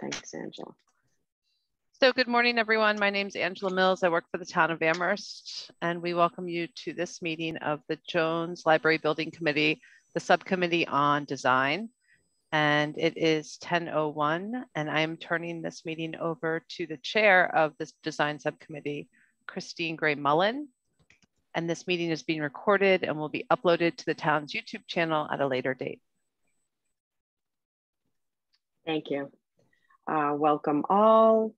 Thanks, Angela. So good morning, everyone. My name is Angela Mills. I work for the town of Amherst, and we welcome you to this meeting of the Jones Library Building Committee, the subcommittee on design. And it is 10.01, and I'm turning this meeting over to the chair of this design subcommittee, Christine Gray Mullen. And this meeting is being recorded and will be uploaded to the town's YouTube channel at a later date. Thank you. Uh, welcome all.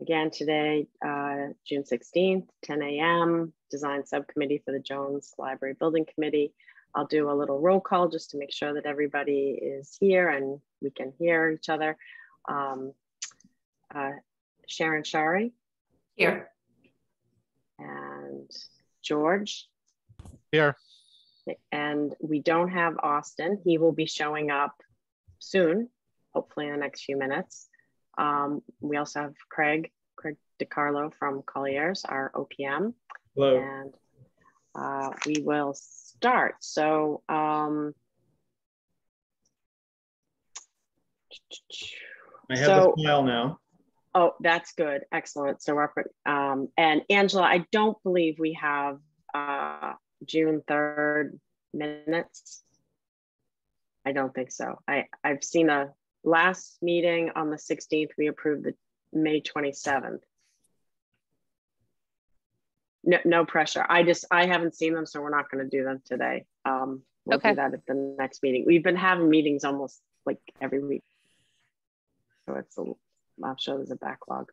Again today, uh, June 16th, 10 a.m., Design Subcommittee for the Jones Library Building Committee. I'll do a little roll call just to make sure that everybody is here and we can hear each other. Um, uh, Sharon Sharry. Here. And George. Here. And we don't have Austin. He will be showing up soon, hopefully in the next few minutes. Um, we also have Craig, Craig DiCarlo from Colliers, our OPM. Hello. And uh, we will start. So um, I have so, the file now. Oh, that's good. Excellent. So, um, and Angela, I don't believe we have uh, June 3rd minutes. I don't think so. I, I've seen a last meeting on the 16th, we approved the May 27th. No, no pressure. I just, I haven't seen them, so we're not going to do them today. Um, we'll Okay. do that at the next meeting. We've been having meetings almost like every week. So it's, a, I'm sure there's a backlog.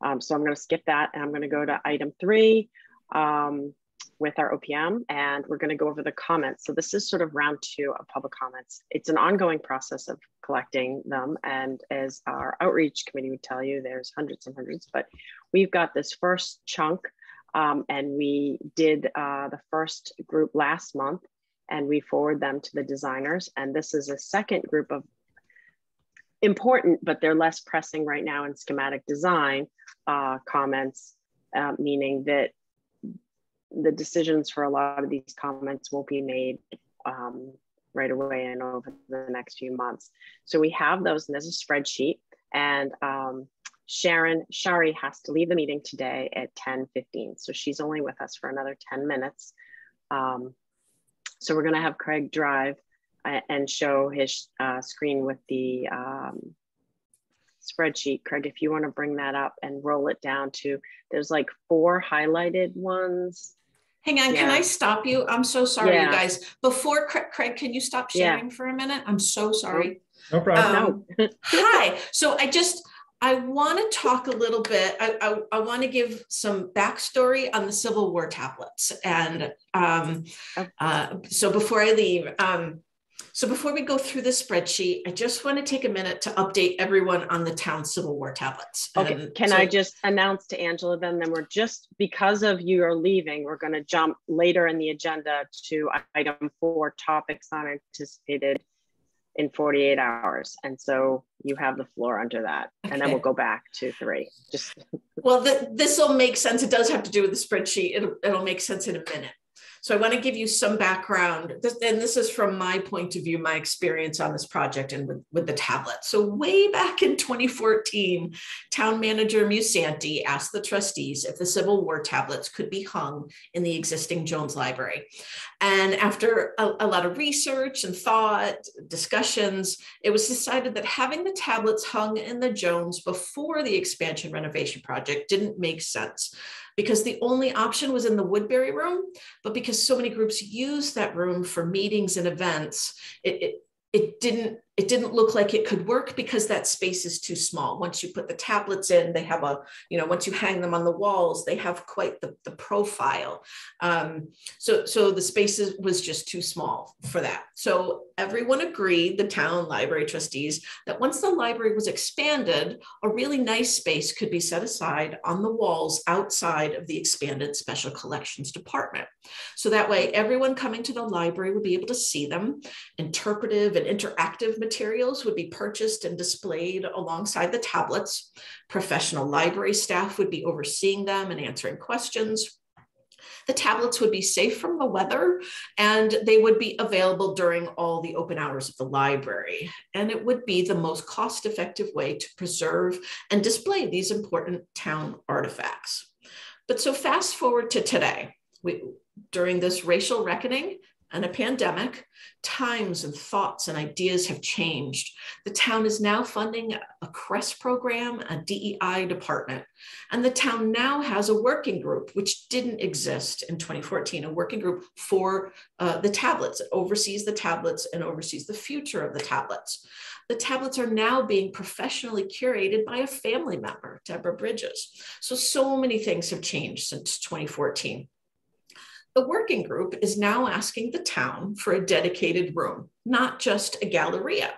Um, so I'm going to skip that and I'm going to go to item three um, with our OPM and we're going to go over the comments. So this is sort of round two of public comments. It's an ongoing process of collecting them. And as our outreach committee would tell you, there's hundreds and hundreds, but we've got this first chunk um, and we did uh, the first group last month and we forward them to the designers. And this is a second group of important, but they're less pressing right now in schematic design uh, comments, uh, meaning that the decisions for a lot of these comments won't be made um, right away and over the next few months. So we have those, and there's a spreadsheet. And um, Sharon Sharry has to leave the meeting today at 10:15, so she's only with us for another 10 minutes. Um, so we're going to have Craig drive uh, and show his uh, screen with the um, spreadsheet. Craig, if you want to bring that up and roll it down to, there's like four highlighted ones. Hang on, can I stop you? I'm so sorry, Yeah. you guys. Before Craig, Craig, can you stop Yeah. sharing for a minute? I'm so sorry. No problem. Um, Hi. So I just I want to talk a little bit. I, I, I want to give some backstory on the Civil War tablets, and um, Oh. uh, so before I leave, um, so before we go through the spreadsheet, I just want to take a minute to update everyone on the town Civil War tablets. Okay, And can so- I just announce to Angela then, then we're just, because of you are leaving, we're gonna jump later in the agenda to item four, topics not anticipated in 48 hours. And so you have the floor under that. And then we'll go back to three, just, Well, th- this will make sense. It does have to do with the spreadsheet. It'll, it'll make sense in a minute. So I want to give you some background. And this is from my point of view, my experience on this project and with, with the tablet. So way back in 2014, town manager Musante asked the trustees if the Civil War tablets could be hung in the existing Jones Library. And after a, a lot of research and thought, discussions, it was decided that having the tablets hung in the Jones before the expansion renovation project didn't make sense because the only option was in the Woodbury room, but because so many groups use that room for meetings and events, it, it, it didn't it didn't look like it could work because that space is too small. Once you put the tablets in, they have a, you know, once you hang them on the walls, they have quite the, the profile. Um, so, so the space is, was just too small for that. So everyone agreed, the town library trustees, that once the library was expanded, a really nice space could be set aside on the walls outside of the expanded special collections department. So that way everyone coming to the library would be able to see them. Interpretive and interactive materials would be purchased and displayed alongside the tablets. Professional library staff would be overseeing them and answering questions. The tablets would be safe from the weather and they would be available during all the open hours of the library. And it would be the most cost effective way to preserve and display these important town artifacts. But so fast forward to today. We, during this racial reckoning, and a pandemic, times and thoughts and ideas have changed. The town is now funding a CRESS program, a DEI department, and the town now has a working group, which didn't exist in 2014, a working group for uh, the tablets, it oversees the tablets and oversees the future of the tablets. The tablets are now being professionally curated by a family member, Deborah Bridges. So, so many things have changed since 2014. The working group is now asking the town for a dedicated room, not just a galleria.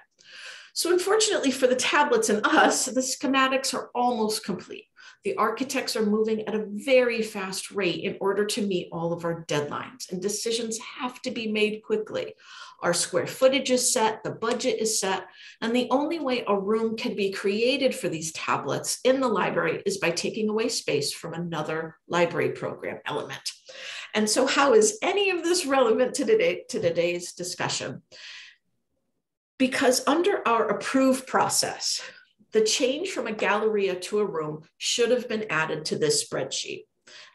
So unfortunately for the tablets and us, the schematics are almost complete. The architects are moving at a very fast rate in order to meet all of our deadlines, and decisions have to be made quickly. Our square footage is set, the budget is set, and the only way a room can be created for these tablets in the library is by taking away space from another library program element. And so how is any of this relevant to, today, to today's discussion? Because under our approved process, the change from a galleria to a room should have been added to this spreadsheet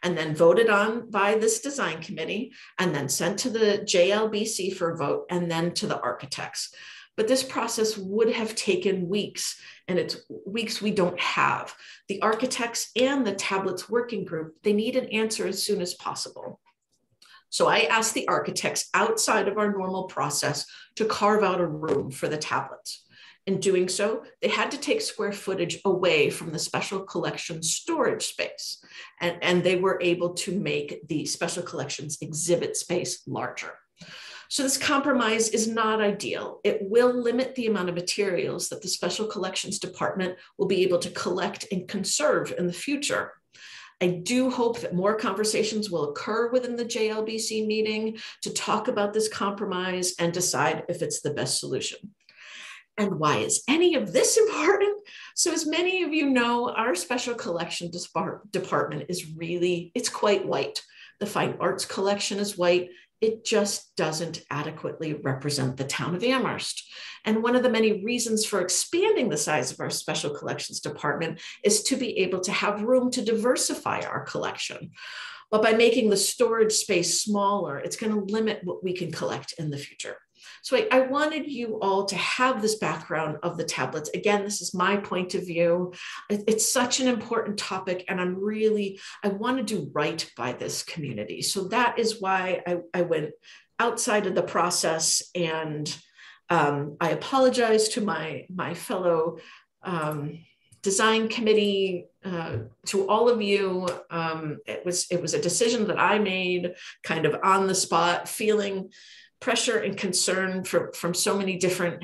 and then voted on by this design committee and then sent to the JLBC for a vote and then to the architects. But this process would have taken weeks and it's weeks we don't have. The architects and the tablets working group, they need an answer as soon as possible. So I asked the architects outside of our normal process to carve out a room for the tablets. In doing so, they had to take square footage away from the special collections storage space, and, and they were able to make the special collections exhibit space larger. So this compromise is not ideal. It will limit the amount of materials that the Special Collections Department will be able to collect and conserve in the future. I do hope that more conversations will occur within the JLBC meeting to talk about this compromise and decide if it's the best solution. And why is any of this important? So as many of you know, our special collection department is really, it's quite white. The fine arts collection is white it just doesn't adequately represent the town of Amherst. And one of the many reasons for expanding the size of our special collections department is to be able to have room to diversify our collection. But by making the storage space smaller, it's going to limit what we can collect in the future. So I, I, wanted you all to have this background of the tablets. Again, this is my point of view. It, it's such an important topic, and I'm really, I want to do right by this community. So that is why I, I went outside of the process and um, I apologize to my, my fellow um, design committee uh, to all of you um, it was it was a decision that i made kind of on the spot feeling pressure and concern from, from so many different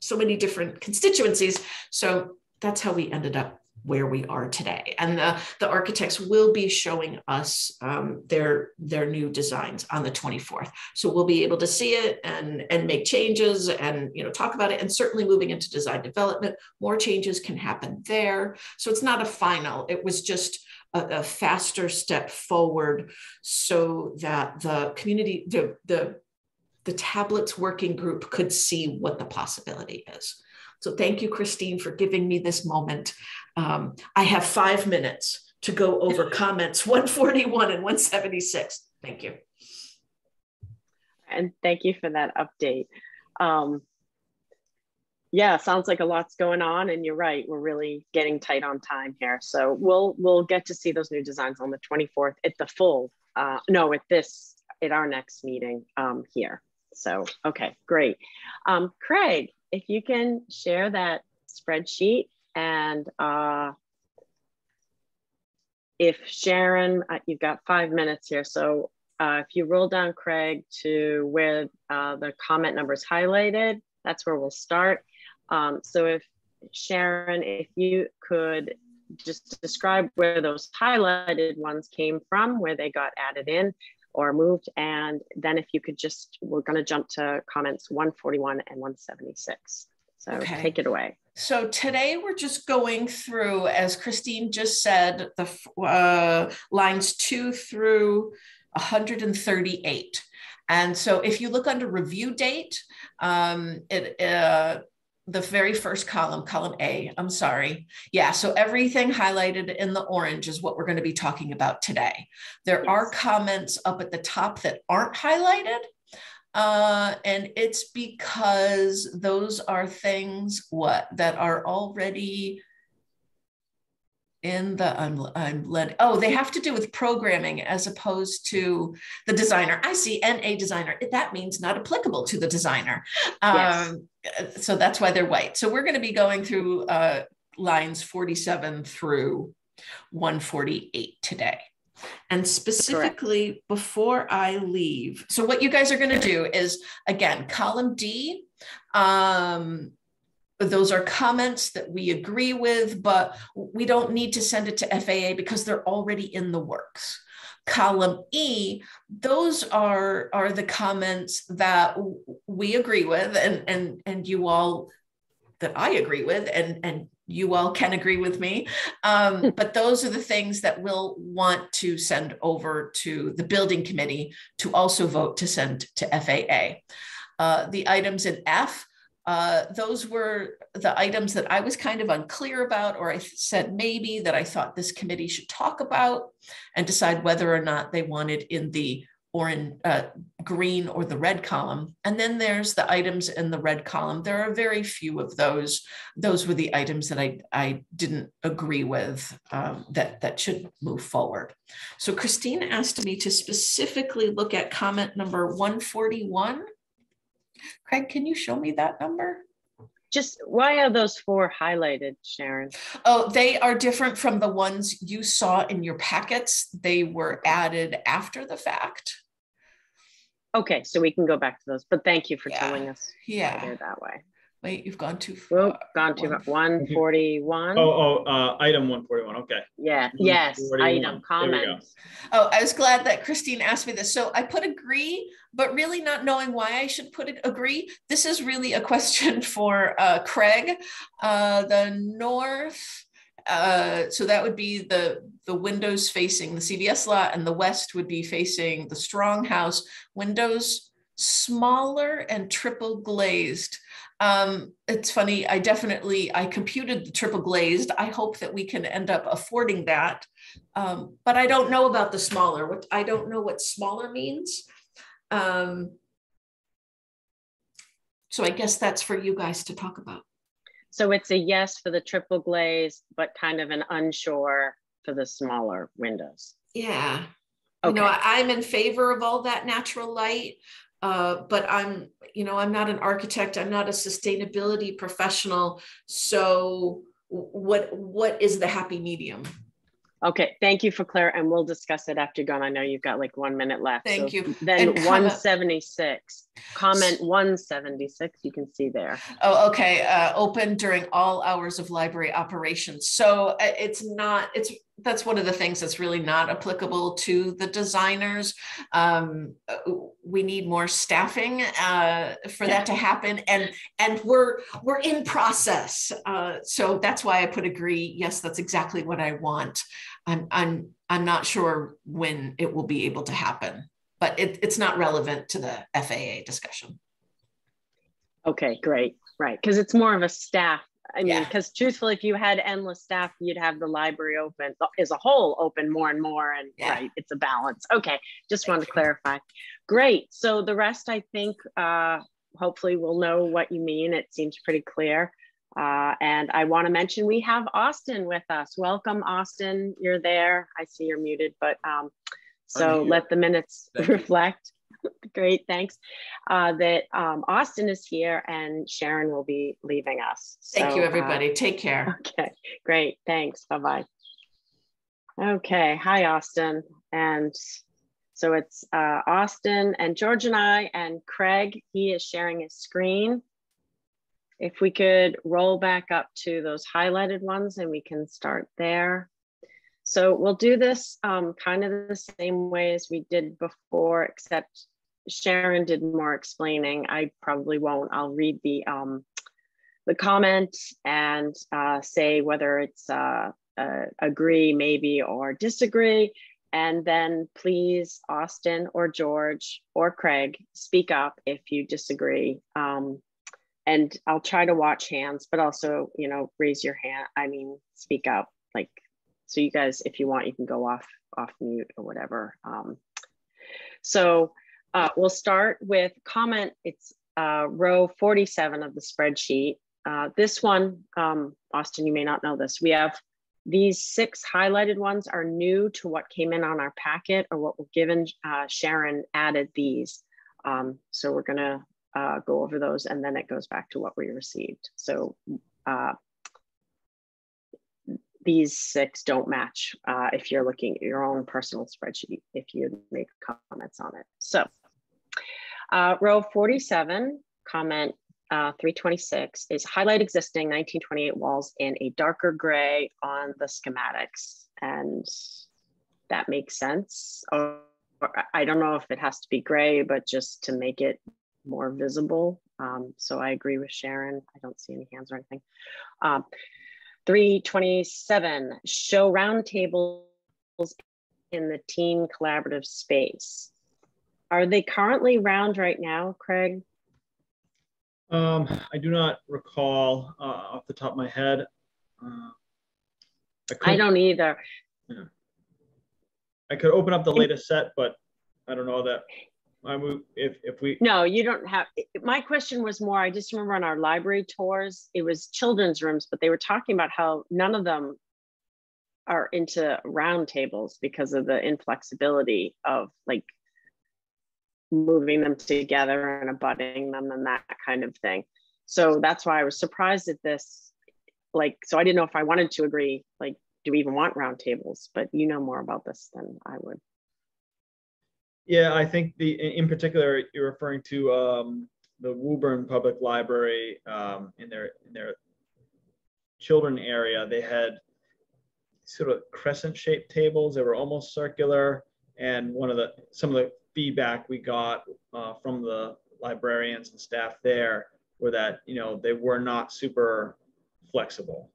so many different constituencies. So that's how we ended up where we are today. And the, the architects will be showing us um, their their new designs on the 24th so we'll be able to see it and and make changes and you know talk about it and certainly moving into design development more changes can happen there. So it's not a final it was just a, a faster step forward so that the community the the the tablets working group could see what the possibility is. So thank you, Christine, for giving me this moment. Um, I have five minutes to go over comments 141 and 176. Thank you. And thank you for that update. Um, yeah, sounds like a lot's going on, and you're right. We're really getting tight on time here. So we'll we'll get to see those new designs on the 24th at the full. Uh, no, at this at our next meeting um, here. So, okay, great. Um, Craig, if you can share that spreadsheet and uh, if Sharon, uh, you've got five minutes here. So uh, if you roll down Craig to where uh, the comment number is highlighted, that's where we'll start. Um, so if Sharon, if you could just describe where those highlighted ones came from, where they got added in, or moved. And then if you could just, we're going to jump to comments 141 and 176. So okay. take it away. So today we're just going through, as Christine just said, the uh, lines two through 138. And so if you look under review date, um, it, uh, the very first column, column A, I'm sorry. Yeah, so everything highlighted in the orange is what we're going to be talking about today. There yes. are comments up at the top that aren't highlighted. Uh, and it's because those are things what that are already in the I'm, I'm led oh they have to do with programming as opposed to the designer. I see na designer. That means not applicable to the designer. Yes. um, so that's why they're white. So we're going to be going through uh, lines 47 through 148 today. And specifically Correct. before i leave so what you guys are going to do is again column d um, those are comments that we agree with, but we don't need to send it to FAA because they're already in the works. Column E, those are, are the comments that we agree with and, and, and you all that I agree with and, and you all can agree with me. Um, but those are the things that we'll want to send over to the building committee to also vote to send to FAA. Uh, the items in F, uh, those were the items that I was kind of unclear about, or I said maybe that I thought this committee should talk about and decide whether or not they wanted in the orange, uh, green or the red column. And then there's the items in the red column. There are very few of those. Those were the items that I, I didn't agree with um, that, that should move forward. So Christine asked me to specifically look at comment number 141 Craig, can you show me that number? Just why are those four highlighted, Sharon? Oh, they are different from the ones you saw in your packets. They were added after the fact. Okay, so we can go back to those, but thank you for yeah. telling us. Yeah. That way. Wait, you've gone too far. Oop, gone too far. 141. Oh, oh, uh, item 141. Okay. Yeah. Yes. Item comments. Oh, I was glad that Christine asked me this. So I put agree, but really not knowing why I should put it agree. This is really a question for uh, Craig. Uh, the north. Uh, so that would be the the windows facing the CVS lot, and the west would be facing the Strong House windows, smaller and triple glazed. Um, it's funny. I definitely I computed the triple glazed. I hope that we can end up affording that, um, but I don't know about the smaller. What I don't know what smaller means. Um, so I guess that's for you guys to talk about. So it's a yes for the triple glazed, but kind of an unsure for the smaller windows. Yeah. Okay. You know, I'm in favor of all that natural light. Uh, but I'm, you know, I'm not an architect. I'm not a sustainability professional. So, what what is the happy medium? Okay, thank you for Claire, and we'll discuss it after you're gone. I know you've got like one minute left. Thank so you. Then 176, comment 176, you can see there. Oh, okay. Uh, open during all hours of library operations. So uh, it's not, it's that's one of the things that's really not applicable to the designers. Um, we need more staffing uh, for that to happen, and and we're we're in process. Uh, so that's why I put agree. Yes, that's exactly what I want. I'm I'm I'm not sure when it will be able to happen, but it, it's not relevant to the FAA discussion. Okay, great, right? Because it's more of a staff I mean, because yeah. truthfully, if you had endless staff, you'd have the library open as a whole open more and more. And yeah. right, it's a balance. Okay, just wanted to clarify. Great. So the rest, I think, uh, hopefully we'll know what you mean. It seems pretty clear. Uh, and I want to mention we have Austin with us. Welcome, Austin. You're there. I see you're muted, but um, so let the minutes Thank reflect. Great, thanks. Uh, that um, Austin is here and Sharon will be leaving us. Thank you, everybody. Uh, Take care. Okay, great. Thanks. Bye bye. Okay, hi, Austin. And so it's uh, Austin and George and I and Craig. He is sharing his screen. If we could roll back up to those highlighted ones and we can start there. So we'll do this um, kind of the same way as we did before, except Sharon did more explaining. I probably won't. I'll read the um, the comment and uh, say whether it's uh, uh, agree, maybe, or disagree. and then please, Austin or George or Craig, speak up if you disagree. Um, and I'll try to watch hands, but also, you know, raise your hand. I mean, speak up. Like, so you guys, if you want, you can go off off mute or whatever. Um, so uh, we'll start with comment. It's uh, row 47 of the spreadsheet. Uh, this one, um, Austin, you may not know this. We have these six highlighted ones are new to what came in on our packet or what were given. Uh, Sharon added these. Um, so we're gonna uh, go over those and then it goes back to what we received. So uh, these six don't match uh, if you're looking at your own personal spreadsheet, if you make comments on it. So uh, row 47, comment uh, 326 is highlight existing 1928 walls in a darker gray on the schematics. And that makes sense. Or I don't know if it has to be gray, but just to make it more visible. Um, so I agree with Sharon. I don't see any hands or anything. Um, 327, show roundtables in the team collaborative space. Are they currently round right now, Craig? Um, I do not recall uh, off the top of my head. Uh, I, I, don't either. Yeah. I could open up the latest set, but I don't know that. I move if if we. No, you don't have. My question was more. I just remember on our library tours, it was children's rooms, but they were talking about how none of them are into round tables because of the inflexibility of like moving them together and abutting them and that kind of thing. So that's why I was surprised at this. Like, so I didn't know if I wanted to agree, like, do we even want roundtables? But you know more about this than I would. Yeah, I think the in particular you're referring to um, the Woburn Public Library um, in their in their children area. They had sort of crescent shaped tables. They were almost circular, and one of the some of the feedback we got uh, from the librarians and staff there were that you know they were not super flexible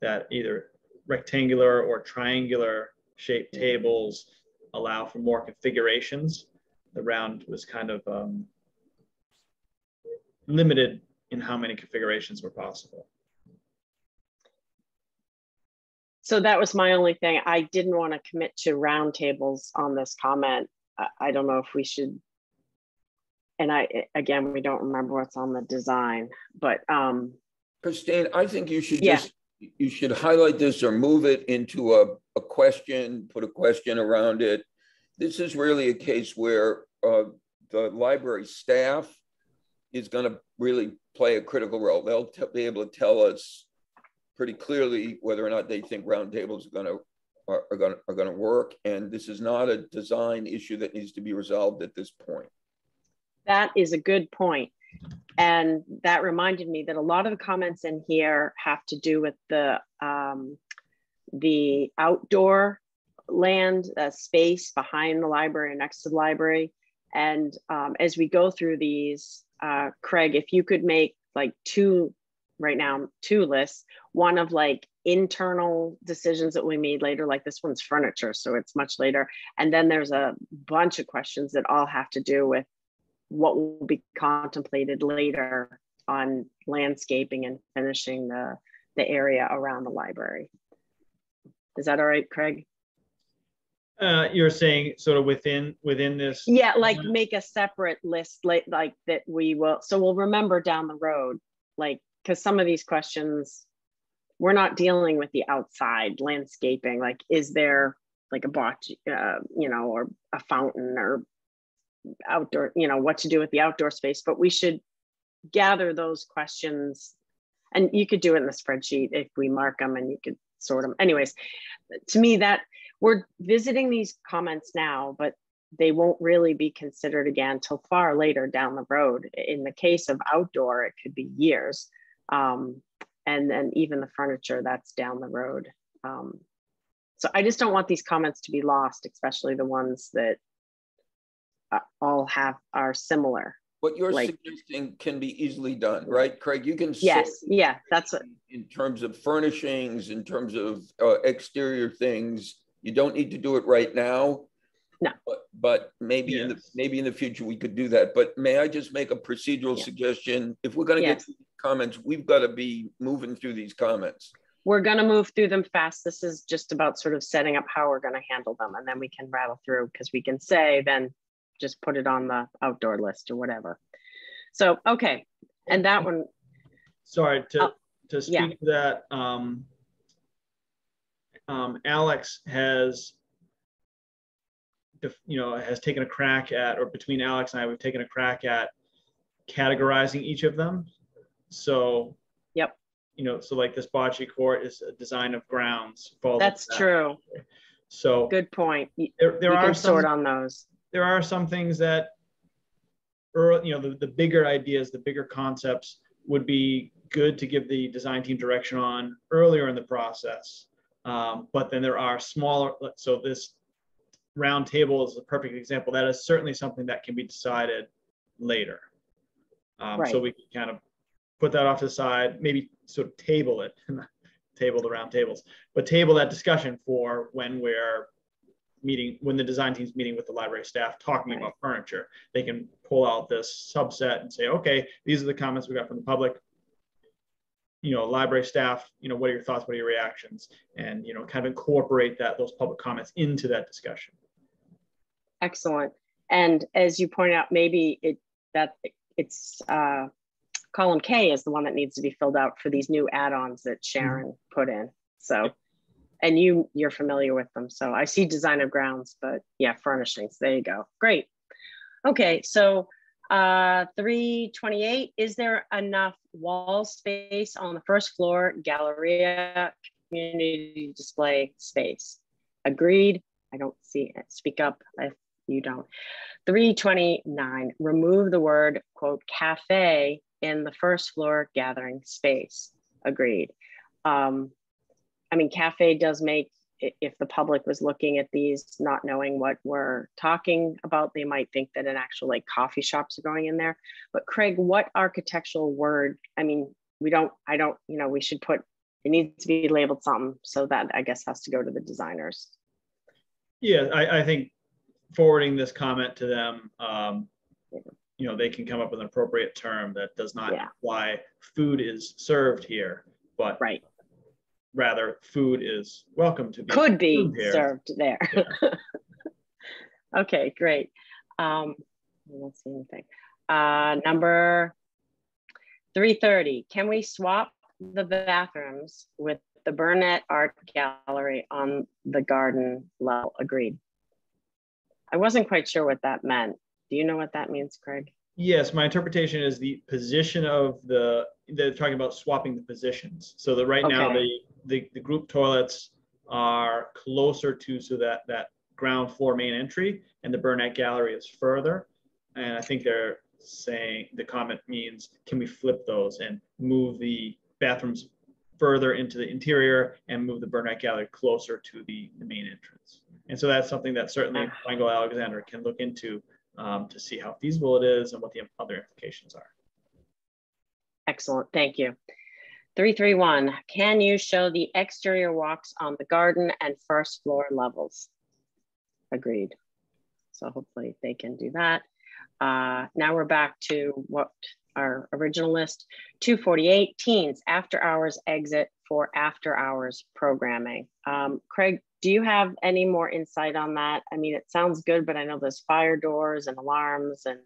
that either rectangular or triangular shaped mm-hmm. tables allow for more configurations. The round was kind of um, limited in how many configurations were possible. So that was my only thing. I didn't want to commit to round tables on this comment I, don't know if we should, and I, again, we don't remember what's on the design, but. um Christine, I think you should yeah. just, you should highlight this or move it into a, a question, put a question around it. This is really a case where uh, the library staff is going to really play a critical role. They'll be able to tell us pretty clearly whether or not they think roundtables are going to are, going are going to work, and this is not a design issue that needs to be resolved at this point. That is a good point. And that reminded me that a lot of the comments in here have to do with the um, the outdoor land uh, space behind the library and next to the library. And um, as we go through these, uh, Craig, if you could make like two right now, two lists, one of like internal decisions that we made later, like this one's furniture, so it's much later. And then there's a bunch of questions that all have to do with what will be contemplated later on landscaping and finishing the, the area around the library. Is that all right, Craig? Uh, you're saying sort of within within this yeah like make a separate list like like that we will so we'll remember down the road like because some of these questions we're not dealing with the outside landscaping like is there like a botch uh, you know or a fountain or outdoor you know what to do with the outdoor space? But we should gather those questions and you could do it in the spreadsheet if we mark them and you could sort them anyways to me that we're visiting these comments now but they won't really be considered again till far later down the road. In the case of outdoor it could be years. Um, and then even the furniture that's down the road. Um, so I just don't want these comments to be lost, especially the ones that uh, all have are similar. What you're like, suggesting can be easily done, right, Craig? You can yes, yeah, that's what in terms of furnishings, in terms of uh, exterior things. You don't need to do it right now. No. But, but maybe in the maybe in the future we could do that. But may I just make a procedural Yeah. suggestion? If we're going to Yes. get comments, we've got to be moving through these comments. We're gonna move through them fast. This is just about sort of setting up how we're gonna handle them and then we can rattle through because we can say, then just put it on the outdoor list or whatever. So, okay, and that one, Sorry, to, Oh, to yeah. speak to that, um, um, Alex has, def- you know, has taken a crack at, or between Alex and I, we've taken a crack at categorizing each of them. So. Yep. You know, so like this bocce court is a design of grounds. that's that. true. So Good point. There, there you are some sort on those. there are some things that early, you know, the, the bigger ideas, the bigger concepts would be good to give the design team direction on earlier in the process. Um, but then there are smaller, so this round table is a perfect example. That is certainly something that can be decided later. Um, So we can kind of put that off to the side, maybe sort of table it, table the round tables, but table that discussion for when we're meeting, when the design team's meeting with the library staff, talking Right. about furniture, they can pull out this subset and say, okay, these are the comments we got from the public. You know, library staff, you know, what are your thoughts? What are your reactions? And, you know, kind of incorporate that, those public comments into that discussion. Excellent. And as you pointed out, maybe it that it's uh, column K is the one that needs to be filled out for these new add-ons that Sharon put in. So, and you you're familiar with them. So I see design of grounds, but yeah, furnishings. There you go. Great. Okay, so uh, 328. Is there enough wall space on the first floor, Galleria community display space? Agreed. I don't see it. Speak up if you don't. 329, remove the word, quote, cafe in the first floor gathering space. Agreed. Um, I mean, cafe does make, if the public was looking at these, not knowing what we're talking about, they might think that an actual like coffee shops are going in there. But Craig, what architectural word? I mean, we don't, I don't, you know, we should put, it needs to be labeled something. So that I guess has to go to the designers. Yeah, I, I think forwarding this comment to them, um, you know, they can come up with an appropriate term that does not Yeah. imply food is served here, but Right. rather food is welcome to be. could be served here. served there. okay, great. Um, I don't see anything. Uh, number 330, can we swap the bathrooms with the Burnett Art Gallery on the garden level? Agreed. I wasn't quite sure what that meant. Do you know what that means, Craig? Yes, my interpretation is the position of the, they're talking about swapping the positions. So that right now, the, the, the group toilets are closer to, so that, that ground floor main entry and the Burnett Gallery is further. And I think they're saying, the comment means, can we flip those and move the bathrooms further into the interior and move the Burnett Gallery closer to the, the main entrance? And so that's something that certainly Ah. Finegold Alexander can look into um, to see how feasible it is and what the other implications are. Excellent, thank you. 331, can you show the exterior walks on the garden and first floor levels? Agreed. So hopefully they can do that. Uh, now we're back to what our original list. 248, teens after hours exit for after hours programming. Um, Craig, do you have any more insight on that? I mean, it sounds good, but I know there's fire doors and alarms and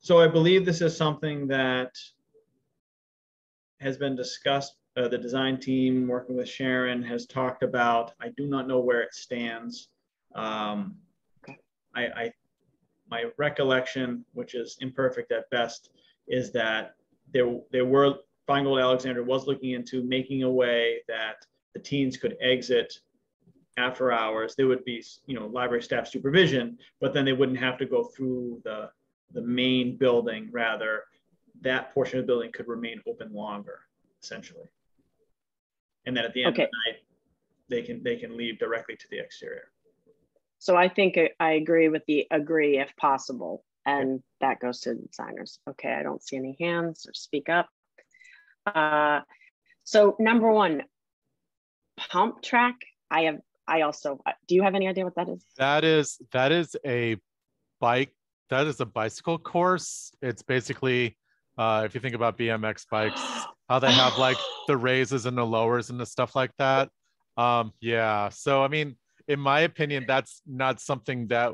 So I believe this is something that has been discussed. Uh, the design team working with Sharon has talked about. I do not know where it stands. Um, Okay. I, I, my recollection, which is imperfect at best, is that there, there were, Finegold Alexander was looking into making a way that the teens could exit after hours. There would be, you know, library staff supervision, but then they wouldn't have to go through the, the main building. Rather, that portion of the building could remain open longer, essentially. And then at the end Okay. of the night, they can, they can leave directly to the exterior. So I think I- agree with the agree if possible, and that goes to the designers. Okay, I don't see any hands or speak up. Uh, so number one, pump track I have, I also, do you have any idea what that is? That is, that is a bike, that is a bicycle course. It's basically, uh, if you think about BMX bikes, how they have like the raises and the lowers and the stuff like that. Um, yeah. So, I mean, in my opinion, that's not something that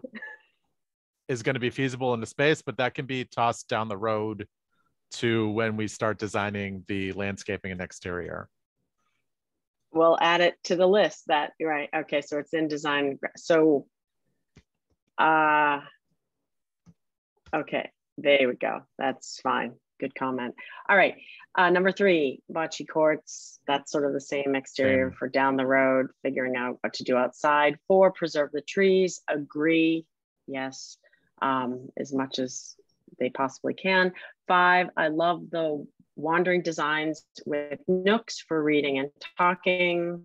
is going to be feasible in the space, but that can be tossed down the road to when we start designing the landscaping and exterior. We'll add it to the list that, right. Okay. So it's in design. So, uh, okay, there we go. That's fine. Good comment. All right. Uh, number three, bocce courts. That's sort of the same exterior same. for down the road, figuring out what to do outside. Four, preserve the trees. Agree. Yes. Um, as much as they possibly can. Five, I love the wandering designs with nooks for reading and talking.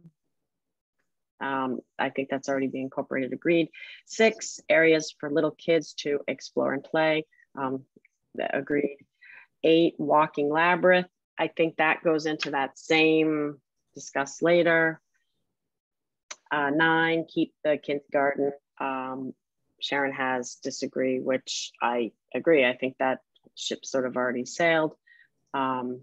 Um, I think that's already being incorporated, agreed. Six, areas for little kids to explore and play, um, agreed. Eight, walking labyrinth. I think that goes into that same discuss later. Uh, nine, keep the kindergarten. Um, Sharon has disagree, which I agree. I think that ship sort of already sailed. Um,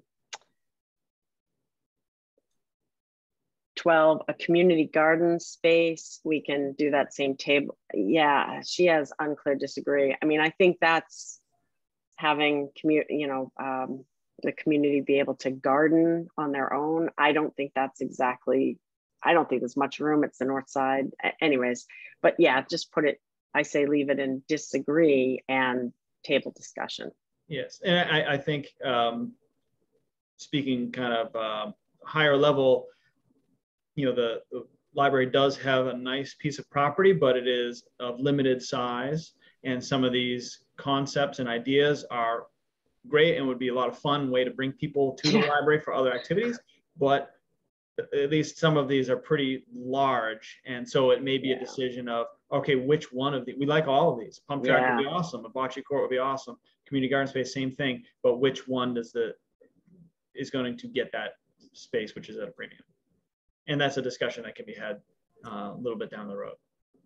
12, a community garden space. We can do that same table. Yeah, she has unclear disagree. I mean, I think that's having community, you know, um, the community be able to garden on their own. I don't think that's exactly, I don't think there's much room. It's the north side anyways, but yeah, just put it, I say leave it in disagree and table discussion. Yes, and I, I think um, speaking kind of uh, higher level, you know, the, the library does have a nice piece of property, but it is of limited size. And some of these concepts and ideas are great and would be a lot of fun way to bring people to the library for other activities. But at least some of these are pretty large. And so it may be yeah. a decision of, okay, which one of these, we like all of these. Pump track yeah. would be awesome. A bocce court would be awesome. Community garden space, same thing. But which one does the, is going to get that space, which is at a premium? And that's a discussion that can be had uh, a little bit down the road.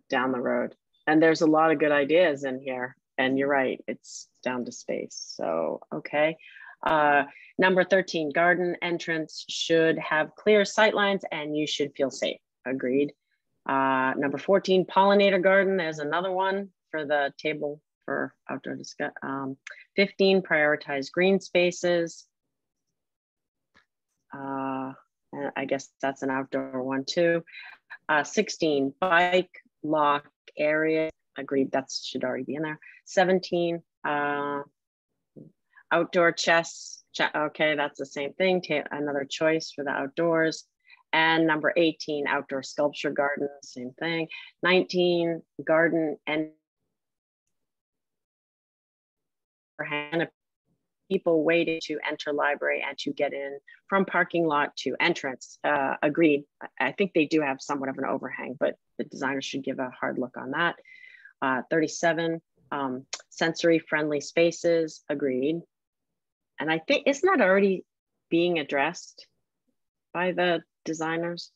Down the road. And there's a lot of good ideas in here. And you're right, it's down to space. So, okay. Uh, number 13, garden entrance should have clear sight lines and you should feel safe. Agreed. Uh, number 14, pollinator garden. There's another one for the table for outdoor discuss. Um, 15, prioritize green spaces. Uh, I guess that's an outdoor one too. Uh, 16, bike lock area. Agreed, that should already be in there. 17, uh, outdoor chess. Ch okay, that's the same thing. Ta another choice for the outdoors. And number 18, outdoor sculpture garden, same thing. 19, garden and people waiting to enter library and to get in from parking lot to entrance. Uh, agreed. I think they do have somewhat of an overhang, but the designer should give a hard look on that. Uh, 37, um, sensory friendly spaces, agreed. And I think, isn't that already being addressed by the designers?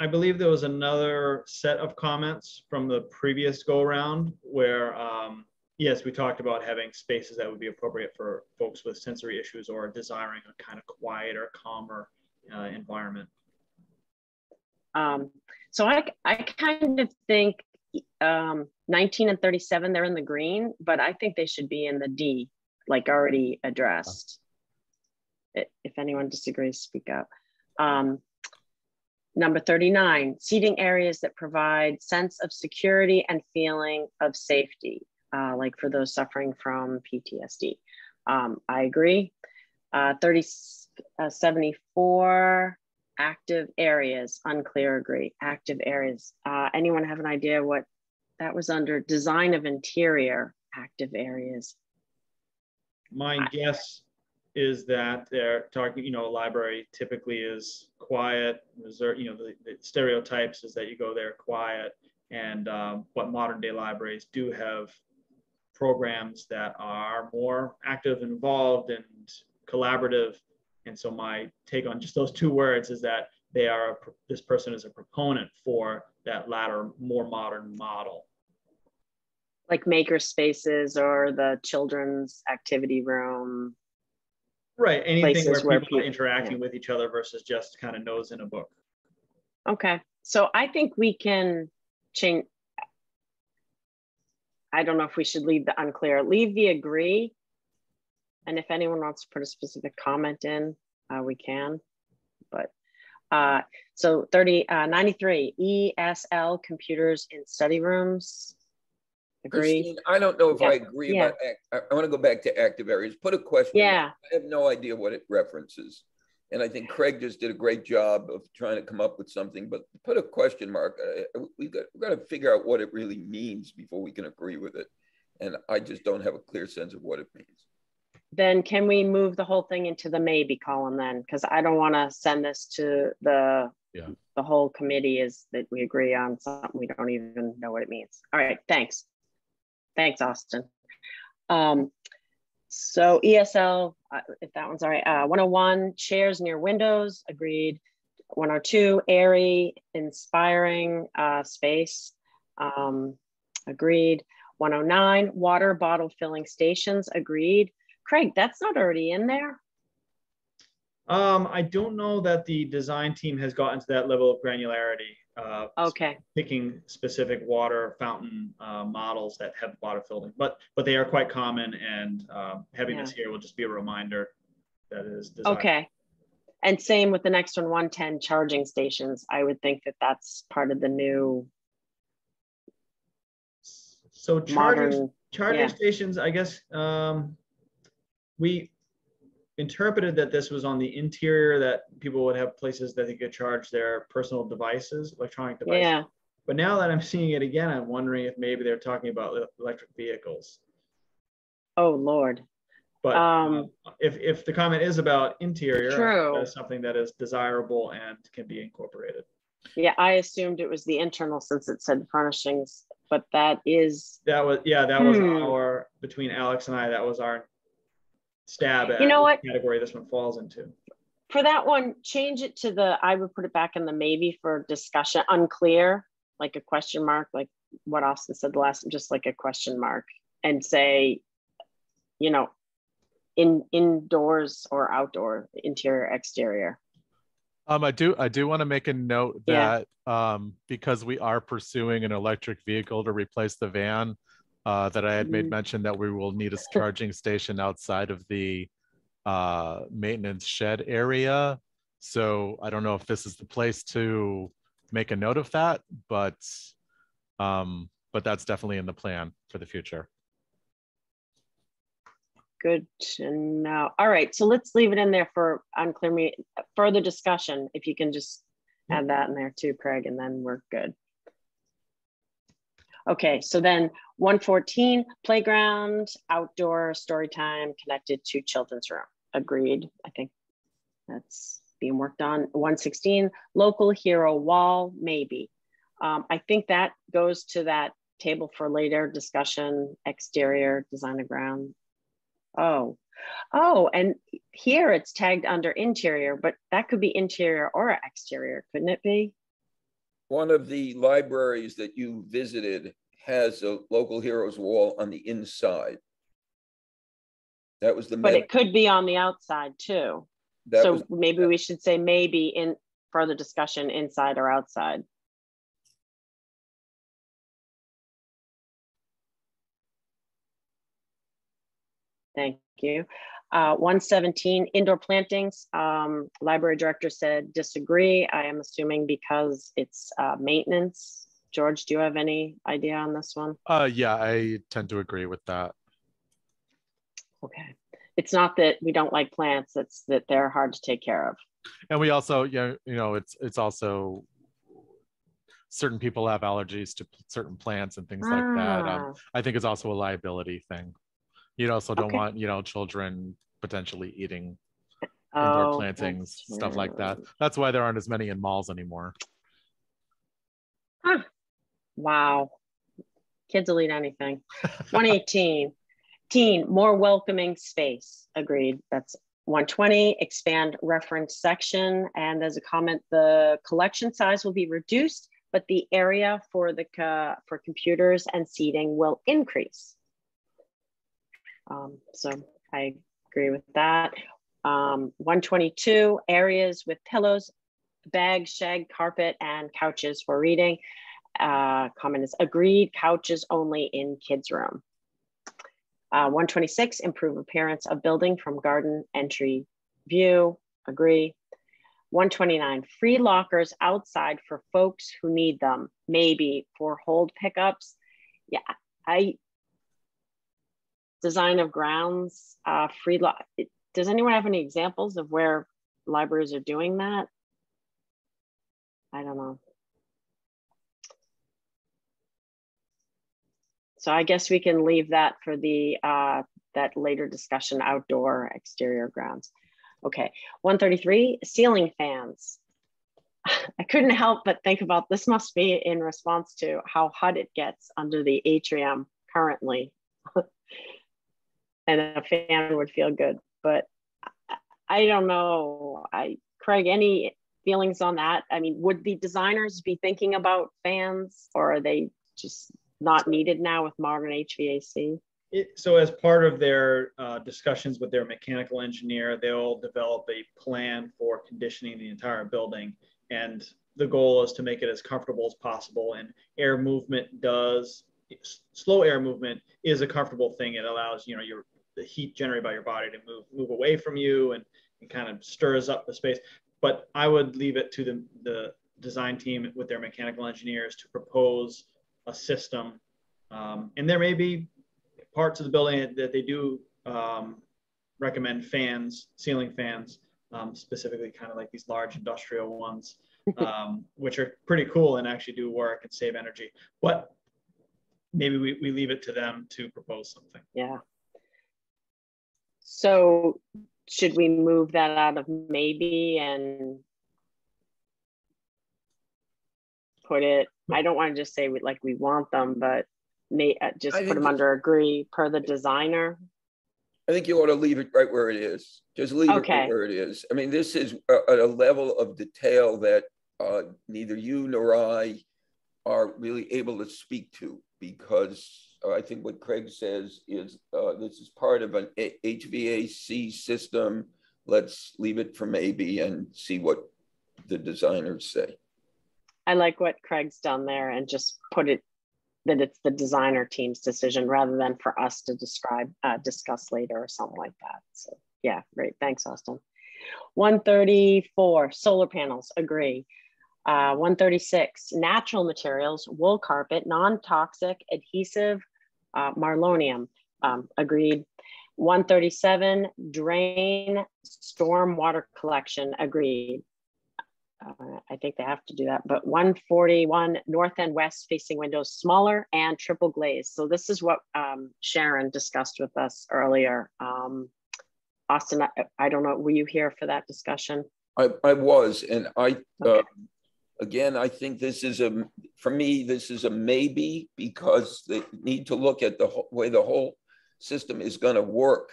I believe there was another set of comments from the previous go around where, um, yes, we talked about having spaces that would be appropriate for folks with sensory issues or desiring a kind of quieter, calmer uh, environment. Um, so I, I kind of think um, 19 and 37, they're in the green, but I think they should be in the D like already addressed. If anyone disagrees, speak up. Um, number 39, seating areas that provide sense of security and feeling of safety, uh, like for those suffering from PTSD. Um, I agree. Uh, 30, uh, 74, active areas, unclear, agree. Active areas. Uh, anyone have an idea what that was under design of interior active areas? my guess is that they're talking, you know, a library typically is quiet, reserve, you know, the, the stereotypes is that you go there quiet. And um, what modern day libraries do have programs that are more active, and involved, and collaborative. And so my take on just those two words is that they are a, this person is a proponent for that latter, more modern model. Like maker spaces or the children's activity room. Right. Anything where people, where people, are interacting yeah. with each other versus just kind of nose in a book. Okay. So I think we can change. I don't know if we should leave the unclear, leave the agree. And if anyone wants to put a specific comment in, uh, we can. But uh, so 30, uh, 93, ESL computers in study rooms. Agree? Christine, I don't know if yeah. I agree, yeah. but I want to go back to active areas. Put a question. Yeah. I have no idea what it references. And I think Craig just did a great job of trying to come up with something, but put a question mark. Uh, we got, we got to figure out what it really means before we can agree with it. And I just don't have a clear sense of what it means then can we move the whole thing into the maybe column then? Because I don't want to send this to the yeah. the whole committee is that we agree on something we don't even know what it means. All right, thanks. Thanks, Austin. Um, so ESL, uh, if that one's all right, uh, 101, chairs near windows, agreed. 102, airy, inspiring uh, space, um, agreed. 109, water bottle filling stations, agreed. Craig, that's not already in there. Um, I don't know that the design team has gotten to that level of granularity. Uh, okay. Picking specific water fountain uh, models that have water filling, but but they are quite common, and uh, having yeah. this here will just be a reminder that is designed. Okay. And same with the next one, 110 charging stations. I would think that that's part of the new. So charging modern, charging yeah. stations, I guess. Um, we interpreted that this was on the interior that people would have places that they could charge their personal devices, electronic devices. Yeah. But now that I'm seeing it again, I'm wondering if maybe they're talking about electric vehicles. Oh Lord. But um, if if the comment is about interior, true. that is something that is desirable and can be incorporated. Yeah, I assumed it was the internal since it said furnishings, but that is that was yeah that was hmm. our between Alex and I that was our stab at you know what category this one falls into. For that one, change it to the, I would put it back in the maybe for discussion, unclear, like a question mark, like what Austin said the last, just like a question mark and say, you know, in indoors or outdoor, interior, exterior. Um, I do I do want to make a note that yeah. um, because we are pursuing an electric vehicle to replace the van, uh, that I had made mm-hmm. mention that we will need a charging station outside of the uh, maintenance shed area. So I don't know if this is the place to make a note of that, but um, but that's definitely in the plan for the future. Good to know. All right, so let's leave it in there for unclear me further discussion. If you can just add that in there too, Craig, and then we're good. Okay, so then 114, playground, outdoor story time connected to children's room. Agreed. I think that's being worked on. 116, local hero wall, maybe. Um, I think that goes to that table for later discussion, exterior design of ground. Oh, oh, and here it's tagged under interior, but that could be interior or exterior, couldn't it be? One of the libraries that you visited has a local heroes wall on the inside. That was the. But it could be on the outside too. That so maybe we should say maybe in further discussion inside or outside. Thank you. Uh, 117 indoor plantings. Um, library director said disagree. I am assuming because it's uh, maintenance. George, do you have any idea on this one? Uh, yeah, I tend to agree with that. Okay. It's not that we don't like plants, it's that they're hard to take care of. And we also, you know, you know it's it's also certain people have allergies to certain plants and things ah. like that. Um, ah. I think it's also a liability thing you also don't okay. want you know children potentially eating indoor oh, plantings stuff like that. that's why there aren't as many in malls anymore. Huh. wow. Kids will eat anything. 118 teen more welcoming space. Agreed. That's 120, expand reference section. And there's a comment, the collection size will be reduced, but the area for the for computers and seating will increase. Um, so I agree with that. Um, 122, areas with pillows, bags, shag, carpet, and couches for reading. Uh, comment is agreed, couches only in kids' room. Uh, 126, improve appearance of building from garden entry view, agree. 129, free lockers outside for folks who need them, maybe for hold pickups. Yeah, I, design of grounds, uh, free, does anyone have any examples of where libraries are doing that? I don't know. So I guess we can leave that for the uh, that later discussion, outdoor exterior grounds. Okay, 133, ceiling fans. I couldn't help but think about this must be in response to how hot it gets under the atrium currently. and a fan would feel good, but I don't know. I Craig, any feelings on that? I mean, would the designers be thinking about fans or are they just not needed now with modern HVAC? It, so as part of their uh, discussions with their mechanical engineer, they'll develop a plan for conditioning the entire building. And the goal is to make it as comfortable as possible. And air movement does, slow air movement is a comfortable thing. It allows, you know, your the heat generated by your body to move move away from you and, and kind of stirs up the space. But I would leave it to the, the design team with their mechanical engineers to propose a system. Um, and there may be parts of the building that they do um, recommend fans, ceiling fans, um, specifically kind of like these large industrial ones, um, which are pretty cool and actually do work and save energy. But maybe we, we leave it to them to propose something. Yeah. So should we move that out of maybe and put it I don't want to just say we, like we want them, but may uh, just I put them under agree per the designer. I think you ought to leave it right where it is. Just leave okay. it right where it is. I mean, this is at a level of detail that uh, neither you nor I are really able to speak to because I think what Craig says is uh, this is part of an HVAC system. Let's leave it for maybe and see what the designers say. I like what Craig's done there and just put it that it's the designer team's decision rather than for us to describe, uh, discuss later or something like that. So yeah, great. Thanks, Austin. 134, solar panels, agree. Uh, 136, natural materials, wool carpet, non-toxic, adhesive, uh, marmoleum, um, agreed. 137, drain, storm water collection, agreed uh, I think they have to do that, but 141 north and west facing windows, smaller and triple glazed. So this is what um, Sharon discussed with us earlier. Um, Austin, I, I, don't know, were you here for that discussion? I, I was, and I, uh, okay. uh, again, I think this is a, for me, this is a maybe because they need to look at the way the whole system is gonna work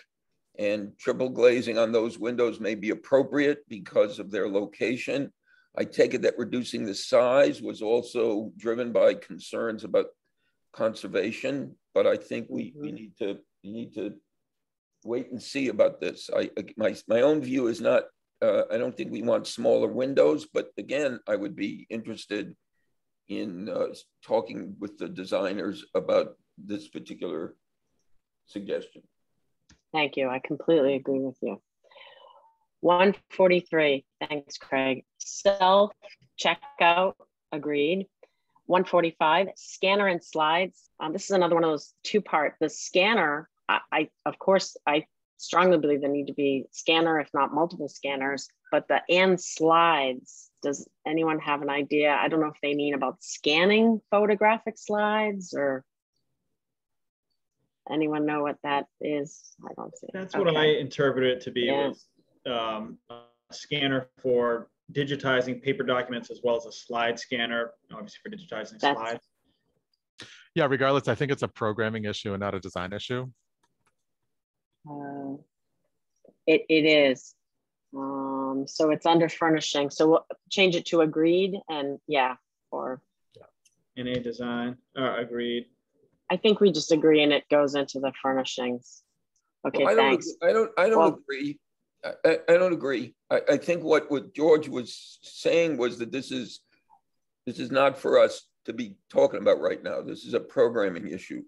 and triple glazing on those windows may be appropriate because of their location I take it that reducing the size was also driven by concerns about conservation, but I think we, we mm-hmm. need to we need to wait and see about this. I my my own view is not. Uh, I don't think we want smaller windows, but again, I would be interested in uh, talking with the designers about this particular suggestion. Thank you. I completely agree with you. 143, thanks, Craig. Self checkout, agreed. 145, scanner and slides. Um, this is another one of those two part. The scanner, I, I, of course, I strongly believe there need to be scanner, if not multiple scanners, but the and slides, does anyone have an idea? I don't know if they mean about scanning photographic slides or anyone know what that is? I don't see. That's okay. what I interpreted it to be. Yeah um, a scanner for digitizing paper documents as well as a slide scanner, obviously for digitizing That's, slides. Yeah, regardless, I think it's a programming issue and not a design issue. Uh, It, it is. Um, so it's under furnishing. So we'll change it to agreed and yeah, or yeah. NA design, uh, agreed. I think we just agree and it goes into the furnishings. Okay, Well, I don't, thanks. I don't, I don't Well- agree. I, I, I don't agree. I, I think what, what George was saying was that this is, this is not for us to be talking about right now. This is a programming issue.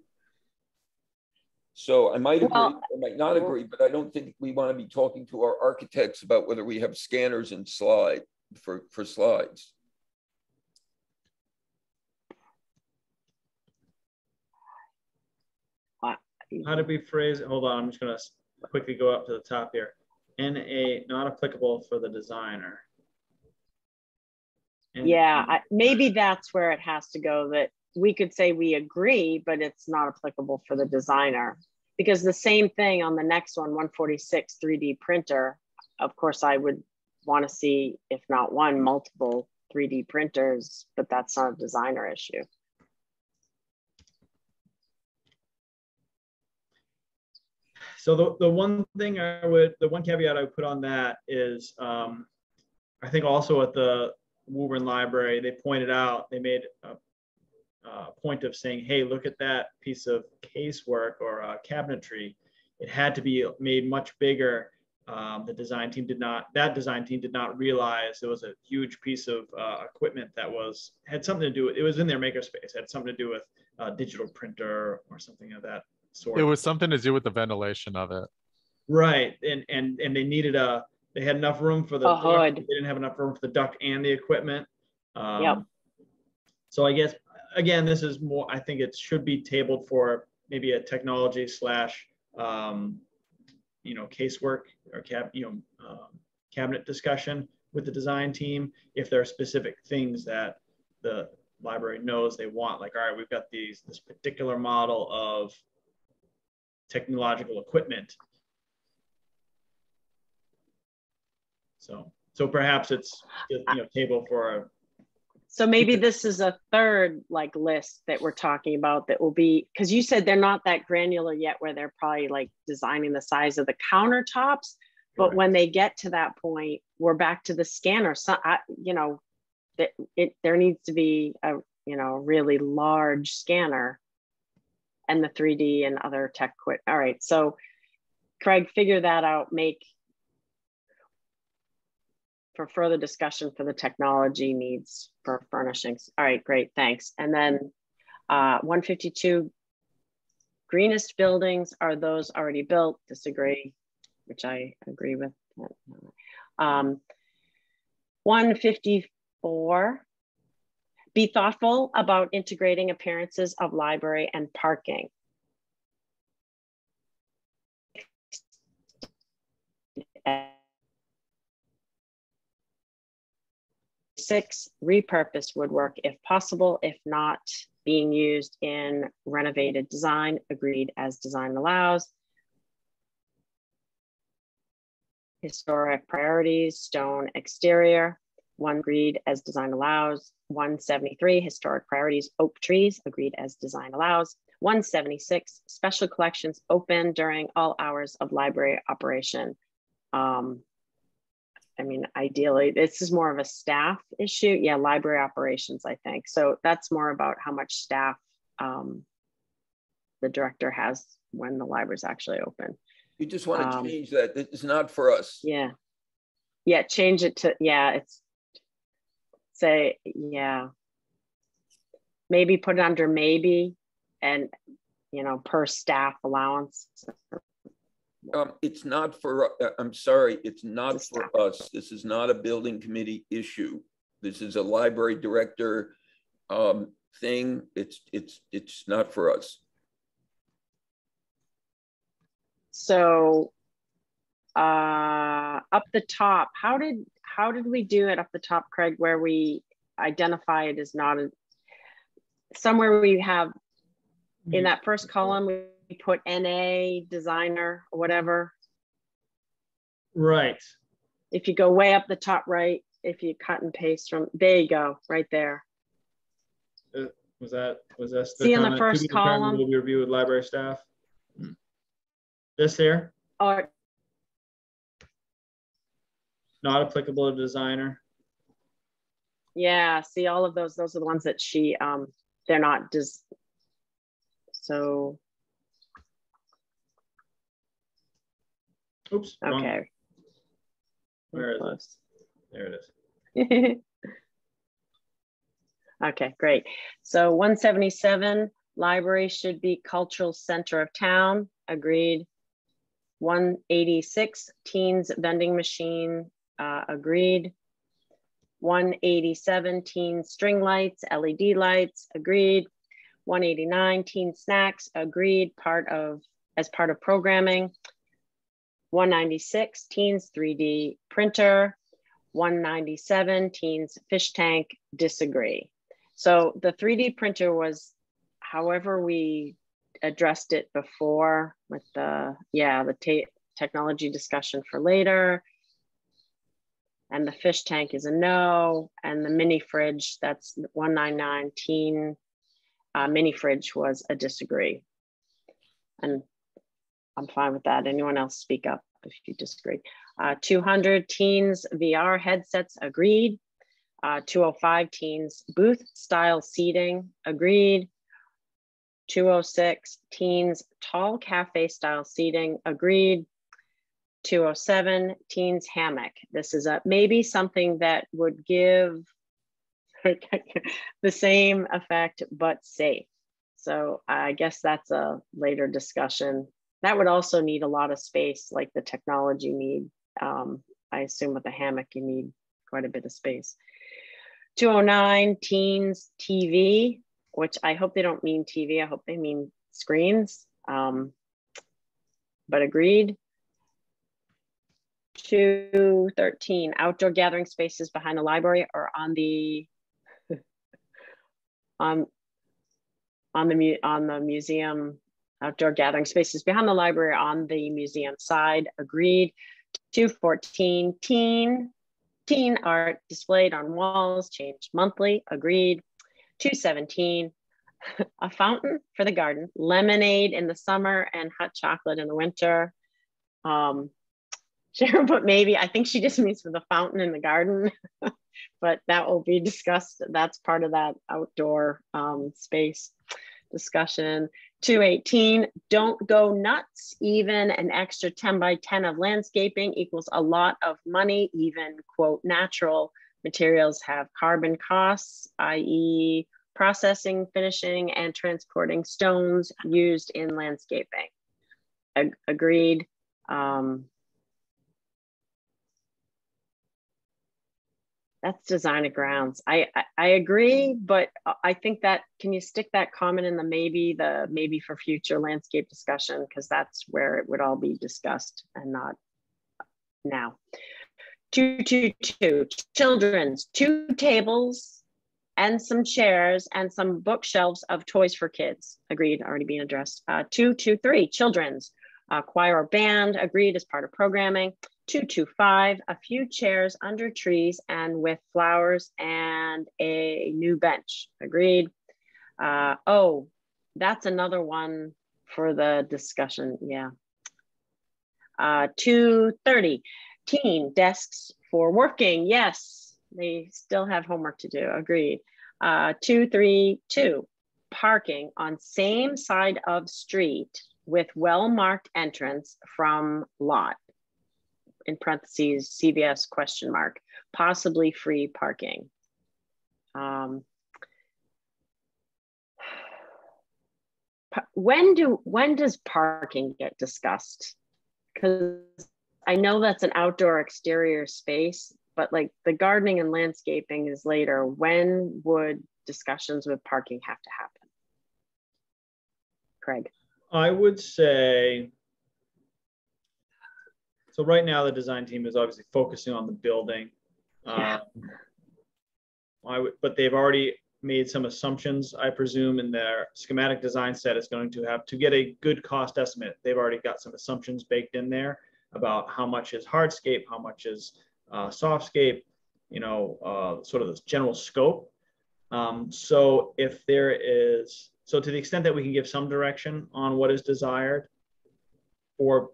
So I might agree, Well- I might not oh. agree, but I don't think we want to be talking to our architects about whether we have scanners and slide for, for slides. How did we phrase it? Hold on, I'm just gonna quickly go up to the top here. NA, not applicable for the designer. And- Yeah, I, maybe that's where it has to go that we could say we agree, but it's not applicable for the designer. Because the same thing on the next one, 146 3D printer, of course, I would want to see, if not one, multiple 3D printers, but that's not a designer issue. So the, the one thing I would, the one caveat I would put on that is, um, I think also at the Woburn Library, they pointed out, they made a, a point of saying, hey, look at that piece of casework or uh, cabinetry. It had to be made much bigger. Um, the design team did not, that design team did not realize there was a huge piece of uh, equipment that was, had something to do with, it was in their makerspace, had something to do with a digital printer or something of that sort. It was something to do with the ventilation of it. Right, and and and they needed a. They had enough room for the. A duct, hood. They didn't have enough room for the duct and the equipment. Um, Yep. So I guess again, this is more. I think it should be tabled for maybe a technology slash, um, you know, casework or cab, you know, um, cabinet discussion with the design team if there are specific things that the library knows they want. Like, all right, we've got these this particular model of technological equipment. So, so perhaps it's, you know, table for, a- So maybe this is a third like list that we're talking about that will be, because you said they're not that granular yet where they're probably like designing the size of the countertops. But when they get to that point, we're back to the scanner. So I, you know, that it, there needs to be a, you know, really large scanner and the 3D and other tech quit. All right. So Craig, figure that out, make for further discussion for the technology needs for furnishings. All right, great, thanks. And then uh, 152, greenest buildings are those already built, disagree, which I agree with. Um, 154, be thoughtful about integrating appearances of library and parking. Six, repurpose woodwork if possible, if not being used in renovated design, agreed as design allows. Historic priorities, stone exterior, one agreed as design allows. 173, historic priorities, oak trees, agreed as design allows. 176, special collections open during all hours of library operation. Um, I mean, ideally, this is more of a staff issue. Yeah, library operations, I think. So that's more about how much staff um, the director has when the library's actually open. You just want to Um, change that. It's not for us. Yeah. Yeah, change it to, yeah, it's, say, yeah. Maybe put it under maybe and, you know, per staff allowance. Um, it's not for, uh, I'm sorry, it's not for us. This is not a building committee issue. This is a library director um, thing. It's, it's, it's not for us. So uh, up the top, how did how did we do it up the top, Craig, where we identify it as not a somewhere we have in that first column we put NA designer or whatever. right. If you go way up the top right, if you cut and paste from there you go, right there. Was that, was that? See in the first to be determined column? Will be reviewed with library staff? This here? Or not applicable to designer. Yeah, see all of those, those are the ones that she, um, they're not just, so, Oops. wrong. okay. Where is it? There it is. Okay, great. So 177, library should be cultural center of town, agreed. 186, teens vending machine, uh, agreed. 187, teen string lights, LED lights, agreed. 189, teen snacks, agreed, part of, as part of programming. 196, teens 3D printer. 197, teens fish tank, disagree. So the 3D printer was however we addressed it before with the, yeah, the technology discussion for later. And the fish tank is a no. And the mini fridge, that's 199 teen uh, mini fridge was a disagree. And I'm fine with that. Anyone else speak up if you disagree. Uh, 200 teens VR headsets agreed. Uh, 205 teens booth style seating, agreed. 206 teens tall cafe style seating, agreed. 207 teens hammock. This is a maybe something that would give the same effect but safe. So I guess that's a later discussion. That would also need a lot of space like the technology need. Um, I assume with the hammock you need quite a bit of space. 209 teens TV, which I hope they don't mean TV. I hope they mean screens. Um, but agreed. 213 outdoor gathering spaces behind the library or on the on on the on the museum outdoor gathering spaces behind the library on the museum side agreed 214 teen Teen art displayed on walls, changed monthly, agreed. 217, a fountain for the garden, lemonade in the summer and hot chocolate in the winter. Um, Sharon put maybe, I think she just means for the fountain in the garden, but that will be discussed. That's part of that outdoor um, space discussion. 218, don't go nuts. Even an extra 10 by 10 of landscaping equals a lot of money. Even, quote, natural materials have carbon costs, i.e., processing, finishing, and transporting stones used in landscaping. Ag agreed. Um, that's design of grounds. I, I, I agree, but I think that can you stick that comment in the maybe the maybe for future landscape discussion because that's where it would all be discussed and not now. Two two two children's two tables and some chairs and some bookshelves of toys for kids. Agreed, already being addressed. Uh, two two three children's uh, choir or band. Agreed as part of programming. 225, a few chairs under trees and with flowers and a new bench. Agreed. Uh, oh, that's another one for the discussion. Yeah. Uh, 230, teen desks for working. Yes, they still have homework to do. Agreed. Uh, 232, parking on same side of street with well-marked entrance from lot in parentheses, CVS question mark, possibly free parking. Um, when do when does parking get discussed? Because I know that's an outdoor exterior space, but like the gardening and landscaping is later. When would discussions with parking have to happen? Craig. I would say so right now the design team is obviously focusing on the building. Yeah. Um, I would, but they've already made some assumptions, I presume, in their schematic design set is going to have to get a good cost estimate. They've already got some assumptions baked in there about how much is hardscape, how much is uh, softscape, you know, uh, sort of this general scope. Um, so if there is, so to the extent that we can give some direction on what is desired for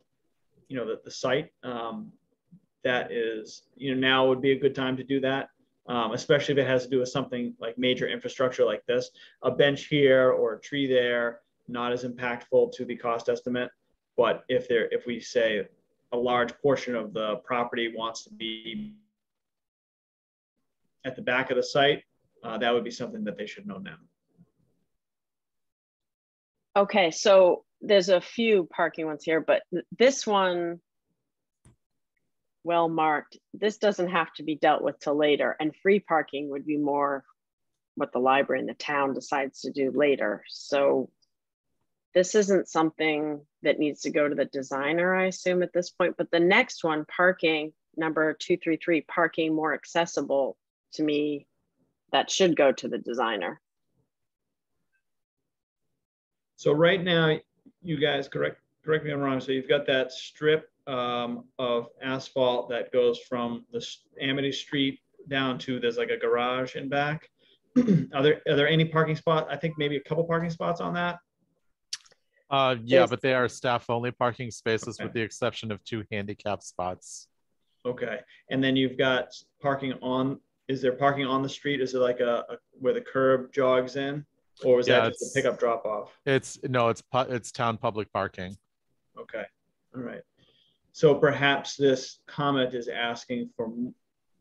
you know the, the site um, that is, you know, now would be a good time to do that. Um, especially if it has to do with something like major infrastructure like this. A bench here or a tree there, not as impactful to the cost estimate. But if there, if we say a large portion of the property wants to be at the back of the site, uh, that would be something that they should know now. Okay, so there's a few parking ones here, but this one well marked. This doesn't have to be dealt with till later and free parking would be more what the library and the town decides to do later. So this isn't something that needs to go to the designer, I assume at this point, but the next one, parking, number 233, parking more accessible to me, that should go to the designer. So right now, you guys correct correct me if I'm wrong. So you've got that strip um, of asphalt that goes from the Amity Street down to there's like a garage in back. are there are there any parking spots? I think maybe a couple parking spots on that. Uh, yeah, there's, but they are staff only parking spaces okay. with the exception of two handicap spots. Okay, and then you've got parking on. Is there parking on the street? Is it like a, a where the curb jogs in, or was yeah, that just a pickup drop off? It's no, it's it's town public parking. Okay, all right. So perhaps this comment is asking for,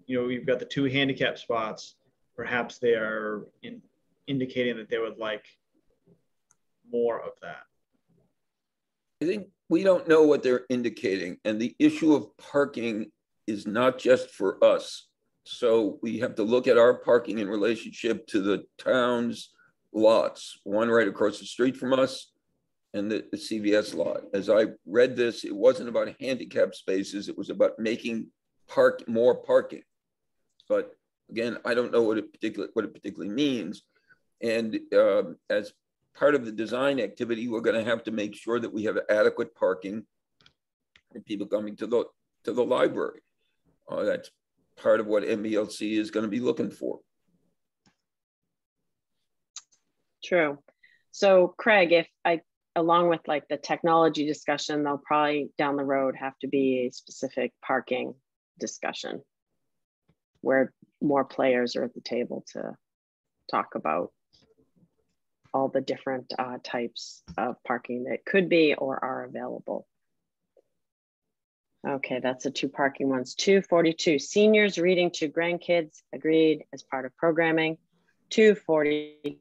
you know, you've got the two handicap spots. Perhaps they are in, indicating that they would like more of that. I think we don't know what they're indicating. And the issue of parking is not just for us. So we have to look at our parking in relationship to the town's lots, one right across the street from us and the, the CVS lot. As I read this, it wasn't about handicap spaces. It was about making park more parking. But again, I don't know what it particularly what it particularly means. And uh, as part of the design activity, we're going to have to make sure that we have adequate parking for people coming to the to the library. Uh, that's part of what MBLC is going to be looking for. True. So, Craig, if I along with like the technology discussion, there'll probably down the road have to be a specific parking discussion where more players are at the table to talk about all the different uh, types of parking that could be or are available. Okay, that's the two parking ones. 242, seniors reading to grandkids, agreed as part of programming. 240,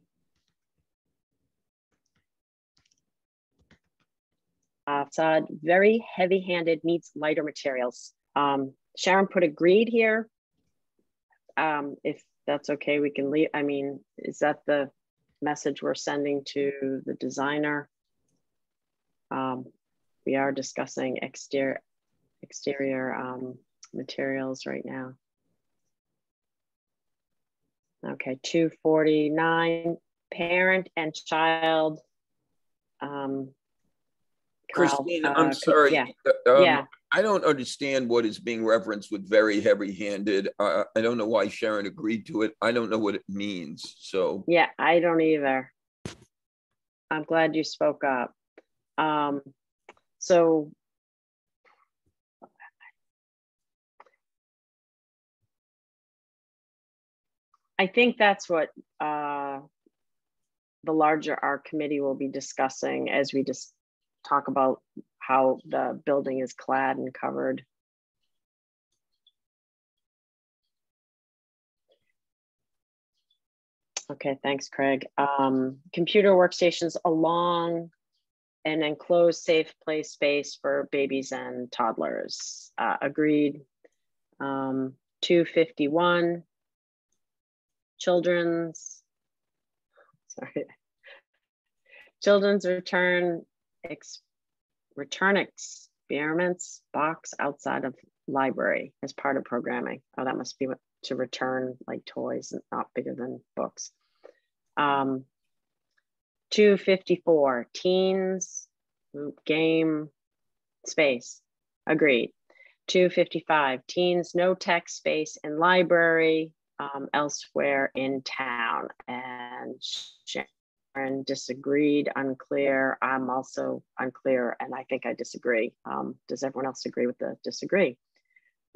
outside, very heavy handed, needs lighter materials. Um, Sharon put agreed here. Um, if that's okay, we can leave. I mean, is that the message we're sending to the designer? Um, we are discussing exterior, exterior um, materials right now. Okay, 249, parent and child um, Christine, I'm uh, sorry. Yeah. Uh, um, yeah. I don't understand what is being referenced with very heavy handed. Uh, I don't know why Sharon agreed to it. I don't know what it means. So, yeah, I don't either. I'm glad you spoke up. Um, so, I think that's what uh, the larger our committee will be discussing as we just talk about how the building is clad and covered. Okay, thanks, Craig. Um, computer workstations along an enclosed safe play space for babies and toddlers. Uh, agreed. Um, 251, children's, sorry, children's return ex return experiments box outside of library as part of programming. Oh, that must be to return like toys, and not bigger than books. Um, 254, teens, game, space, agreed. 255, teens, no tech space in library, um, elsewhere in town. And and disagreed, unclear. I'm also unclear, and I think I disagree. Um, does everyone else agree with the disagree?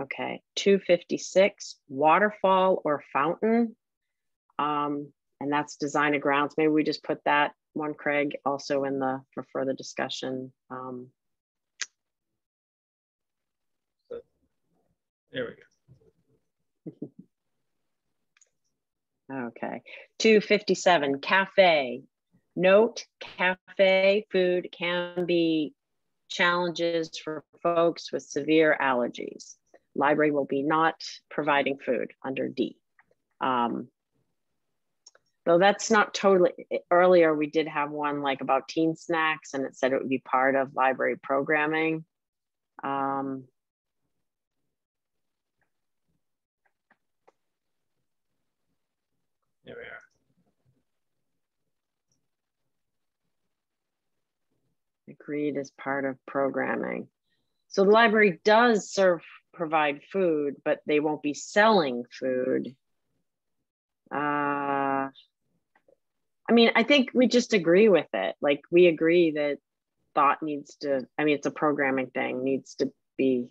Okay, 256, waterfall or fountain. Um, and that's design of grounds. Maybe we just put that one, Craig, also in the, for further discussion. Um, There we go. Okay, 257, cafe. Note, cafe food can be challenges for folks with severe allergies. Library will be not providing food under D. Um, though that's not totally, earlier we did have one like about teen snacks and it said it would be part of library programming. Um, There we are. Agreed as part of programming. So the library does serve, provide food, but they won't be selling food. Uh, I mean, I think we just agree with it. Like we agree that thought needs to, I mean, it's a programming thing, needs to be,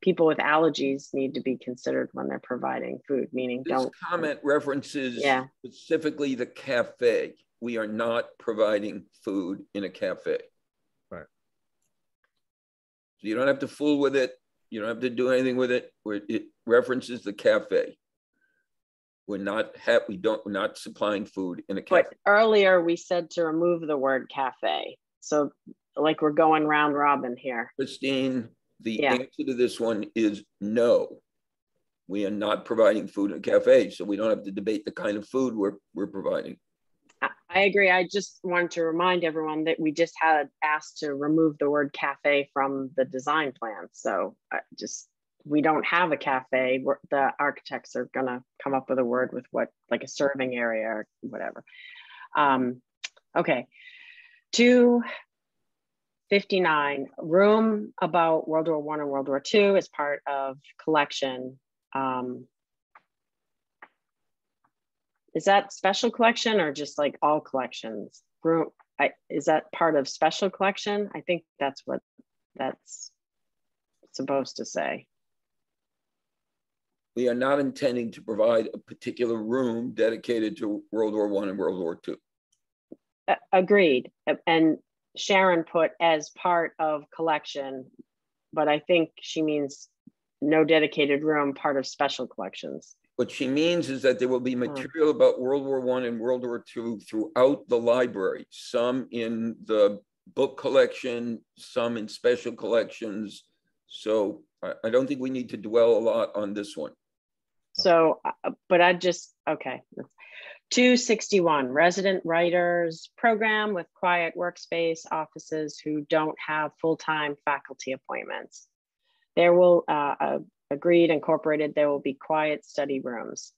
people with allergies need to be considered when they're providing food, meaning This don't. comment references Yeah. specifically the cafe. We are not providing food in a cafe. So you don't have to fool with it. You don't have to do anything with it. It references the cafe. We're not ha- we don't we're not supplying food in a cafe. But earlier we said to remove the word cafe. So like we're going round robin here. Christine, the Yeah. answer to this one is no. We are not providing food in a cafe, so we don't have to debate the kind of food we're we're providing. I, agree. I just wanted to remind everyone that we just had asked to remove the word cafe from the design plan. So I just, we don't have a cafe. We're, the architects are gonna come up with a word with what, like a serving area or whatever. Um, okay. Two fifty-nine, room about World War One and World War Two is part of collection. Um, is that special collection or just like all collections? Room, I, is that part of special collection? I think that's what that's supposed to say. We are not intending to provide a particular room dedicated to World War One and World War Two. A- agreed. And Sharon put as part of collection, but I think she means no dedicated room, part of special collections. What she means is that there will be material about World War One and World War Two throughout the library, some in the book collection, some in special collections. So I, I don't think we need to dwell a lot on this one. So, uh, but I just, okay. 261, resident writers program with quiet workspace offices who don't have full-time faculty appointments. There will, uh, uh, agreed, incorporated, there will be quiet study rooms.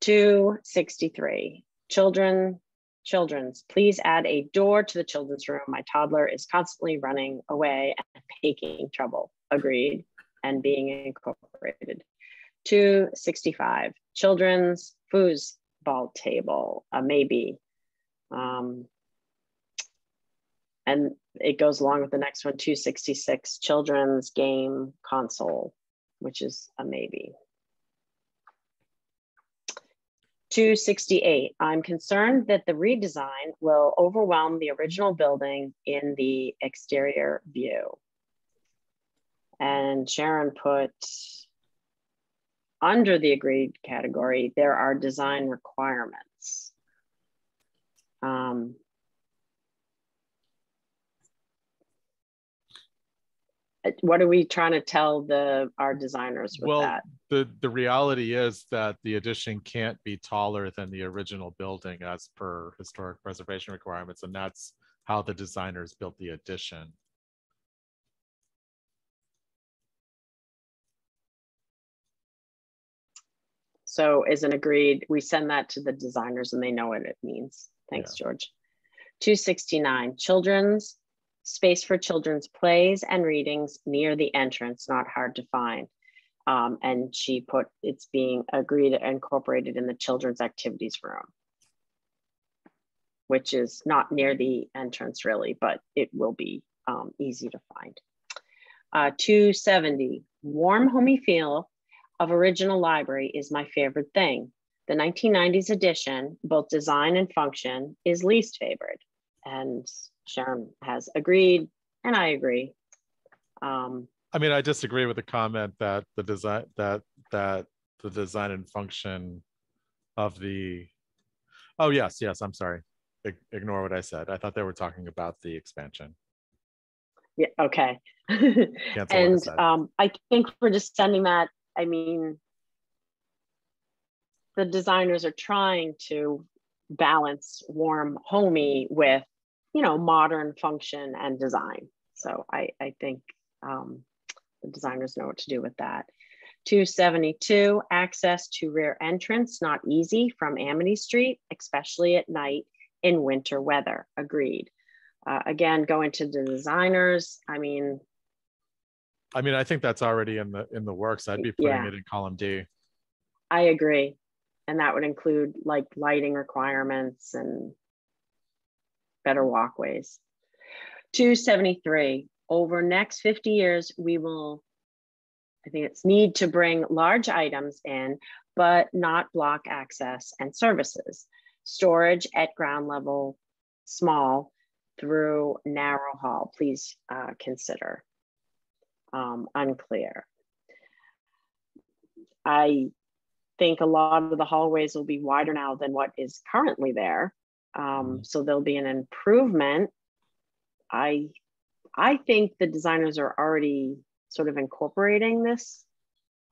263, children, children's, please add a door to the children's room. My toddler is constantly running away and making trouble. Agreed, and being incorporated. 265, children's foosball table, a maybe. Um, and it goes along with the next one, 266, children's game console, which is a maybe. 268, I'm concerned that the redesign will overwhelm the original building in the exterior view. And Sharon put under the agreed category, there are design requirements. Um, Uh, what are we trying to tell the our designers with Well, that? the the reality is that the addition can't be taller than the original building as per historic preservation requirements, and that's how the designers built the addition. So is an agreed, we send that to the designers and they know what it means. Thanks, George. 269, children's space for children's plays and readings near the entrance, not hard to find. Um, and she put it's being agreed incorporated in the children's activities room, which is not near the entrance really, but it will be um, easy to find. Uh, 270, warm, homey feel of original library is my favorite thing. The 1990s edition, both design and function, is least favorite. And Sharon has agreed, and I agree. Um, I mean, I disagree with the comment that the design that that the design and function of the. Oh yes, yes. I'm sorry. ignore what I said. I thought they were talking about the expansion. Yeah. Okay. and I, um, I think for just sending that, I mean, the designers are trying to balance warm, homey with, you know, modern function and design. So I, I think um, the designers know what to do with that. 272, access to rear entrance, not easy from Amity Street, especially at night in winter weather. Agreed. Uh, again, going to the designers, I mean. I mean, I think that's already in the in the works. I'd be putting yeah. it in column D. I agree. And that would include like lighting requirements and better walkways. 273, over next 50 years, we will, I think it's need to bring large items in, but not block access and services. Storage at ground level, small through narrow hall, please uh, consider. Um, unclear. I think a lot of the hallways will be wider now than what is currently there. Um, mm-hmm. so there'll be an improvement. I I think the designers are already sort of incorporating this.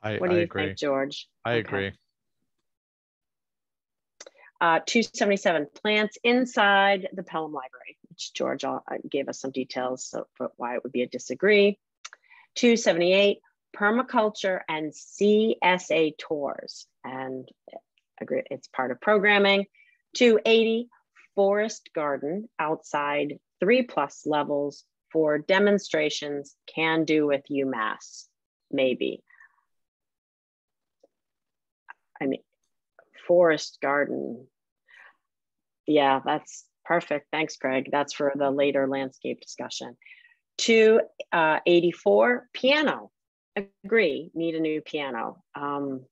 I, what do I you agree. think, George? I okay. agree. Uh, 277 plants inside the Pelham Library, which George uh, gave us some details so for why it would be a disagree. 278 permaculture and CSA tours, and agree it's part of programming. 280 forest garden outside three plus levels for demonstrations can do with UMass, maybe. I mean, forest garden. Yeah, that's perfect. Thanks, Craig. That's for the later landscape discussion. 284, uh, piano. Agree, need a new piano. Um,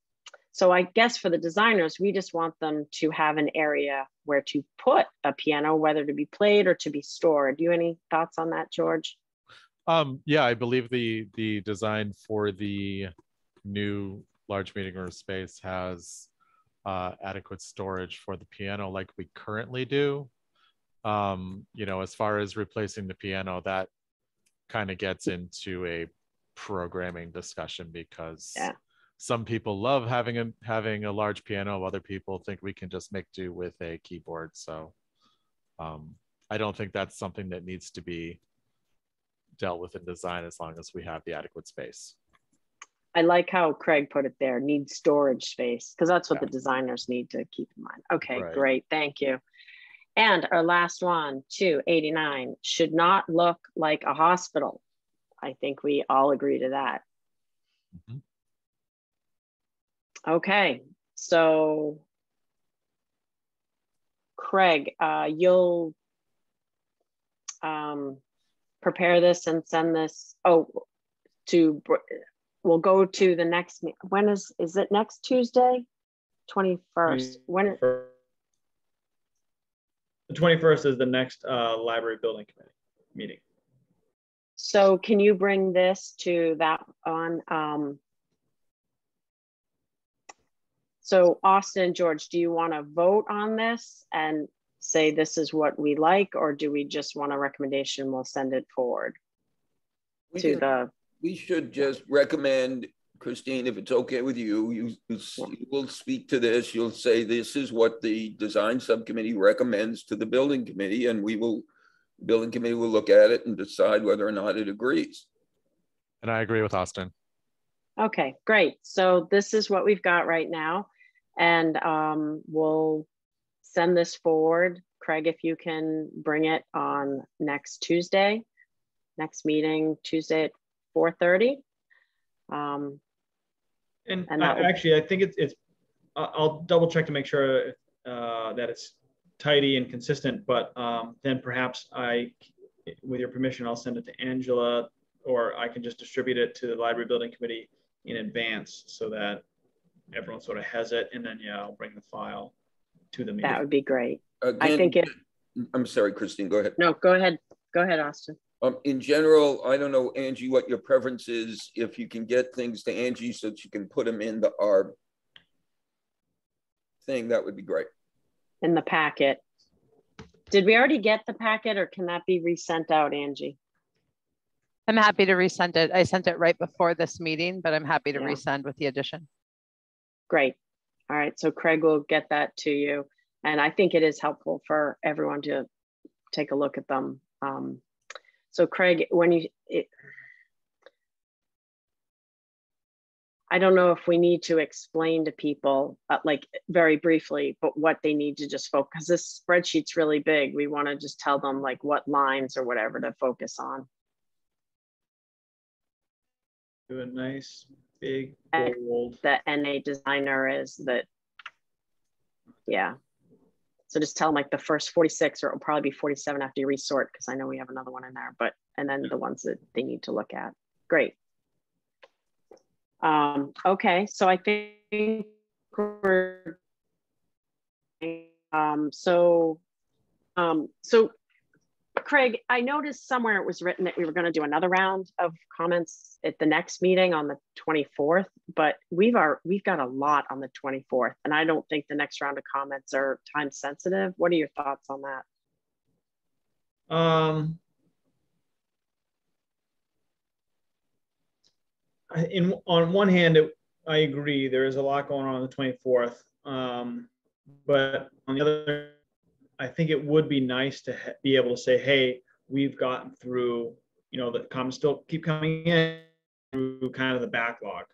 so I guess for the designers, we just want them to have an area where to put a piano, whether to be played or to be stored. Do you have any thoughts on that, George? Um, yeah, I believe the the design for the new large meeting room space has uh, adequate storage for the piano like we currently do. Um, you know, as far as replacing the piano, that kind of gets into a programming discussion because yeah some people love having a having a large piano other people think we can just make do with a keyboard so um, i don't think that's something that needs to be dealt with in design as long as we have the adequate space i like how craig put it there need storage space because that's what yeah. the designers need to keep in mind okay right. great thank you and our last one 289 should not look like a hospital i think we all agree to that mm-hmm. Okay, so Craig, uh, you'll um, prepare this and send this. Oh, to we'll go to the next. When is is it next Tuesday? Twenty first. When? The twenty first is the next uh, library building committee meeting. So can you bring this to that on? Um, so Austin, George, do you want to vote on this and say this is what we like, or do we just want a recommendation? We'll send it forward we to the. We should just recommend, Christine, if it's okay with you, you, you, you will speak to this. You'll say this is what the design subcommittee recommends to the building committee, and we will, building committee will look at it and decide whether or not it agrees. And I agree with Austin. Okay, great. So this is what we've got right now. And um, we'll send this forward. Craig, if you can bring it on next Tuesday, next meeting, Tuesday at 4.30. Um, and, and I, actually, I think it's, it's, I'll double check to make sure uh, that it's tidy and consistent, but um, then perhaps I, with your permission, I'll send it to Angela or I can just distribute it to the library building committee in advance so that everyone sort of has it. And then, yeah, I'll bring the file to the meeting. That would be great. Again, I think it, I'm sorry, Christine, go ahead. no, go ahead. Go ahead, Austin. Um, in general, I don't know, Angie, what your preference is. If you can get things to Angie so that you can put them in the our thing, that would be great. In the packet. Did we already get the packet or can that be resent out, Angie? I'm happy to resend it. I sent it right before this meeting, but I'm happy to Yeah. resend with the addition. Great. All right, so Craig will get that to you. And I think it is helpful for everyone to take a look at them. Um, so Craig, when you, it, I don't know if we need to explain to people, uh, like very briefly, but what they need to just focus. This spreadsheet's really big. We want to just tell them like what lines or whatever to focus on. Do a nice big bold. the NA designer is that, yeah. So just tell them like the first 46 or it'll probably be 47 after you resort because I know we have another one in there, but and then the ones that they need to look at. Great. Um, okay, so I think we're um, so um, so Craig, I noticed somewhere it was written that we were going to do another round of comments at the next meeting on the 24th, but we've are we've got a lot on the 24th, and I don't think the next round of comments are time sensitive. What are your thoughts on that? Um, in on one hand, it, I agree there is a lot going on on the 24th. Um, but on the other, I think it would be nice to ha- be able to say, hey, we've gotten through, you know, the comments still keep coming in through kind of the backlog.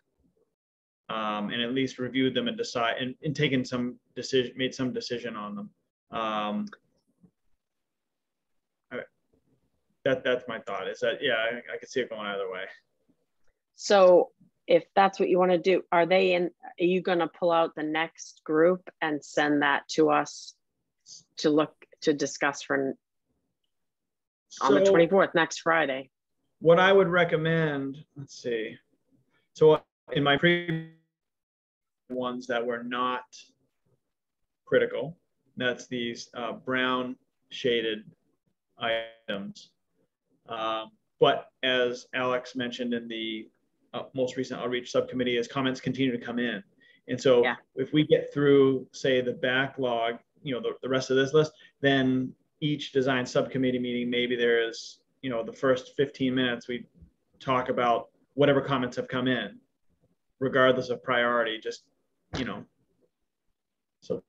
Um, and at least reviewed them and decide and, and taken some decision, made some decision on them. Um, that that's my thought is that yeah I, I could see it going either way So if that's what you want to do, are they in? Are you going to pull out the next group and send that to us to look to discuss for on the So 24th next Friday? what i would recommend let's see so in my previous ones that were not critical that's these uh, brown shaded items um, but as alex mentioned in the uh, most recent outreach subcommittee as comments continue to come in and so Yeah. if we get through say the backlog you know the, the rest of this list then each design subcommittee meeting maybe there is you know the first 15 minutes we talk about whatever comments have come in regardless of priority just you know so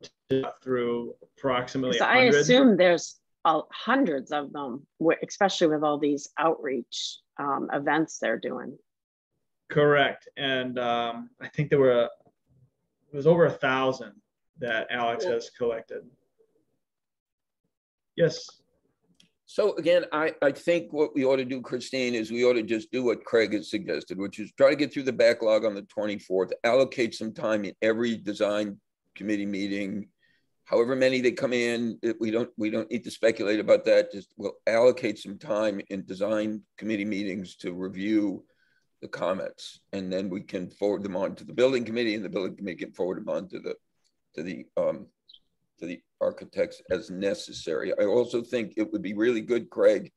through approximately 'Cause I 100 assume there's uh, hundreds of them, especially with all these outreach um, events they're doing. correct and um, i think there were it was over a thousand that alex has collected yes So again, I, I think what we ought to do, Christine, is we ought to just do what Craig has suggested, which is try to get through the backlog on the 24th, allocate some time in every design committee meeting, however many they come in, we don't, we don't need to speculate about that. Just we'll allocate some time in design committee meetings to review the comments. And then we can forward them on to the building committee and the building committee can forward them on to the, to the, um, to the architects as necessary. I also think it would be really good, Craig,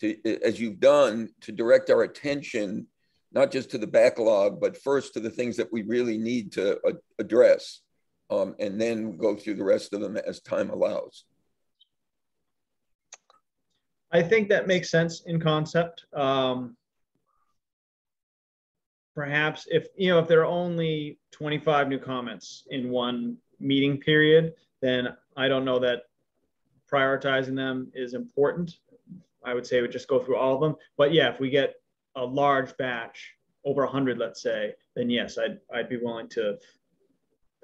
to, as you've done, to direct our attention not just to the backlog, but first to the things that we really need to address, um, and then go through the rest of them as time allows. I think that makes sense in concept. Um, perhaps if you know if there are only 25 new comments in one meeting period, then I don't know that prioritizing them is important. I would say we just go through all of them. But yeah, if we get a large batch, over 100, let's say, then yes, I'd I'd be willing to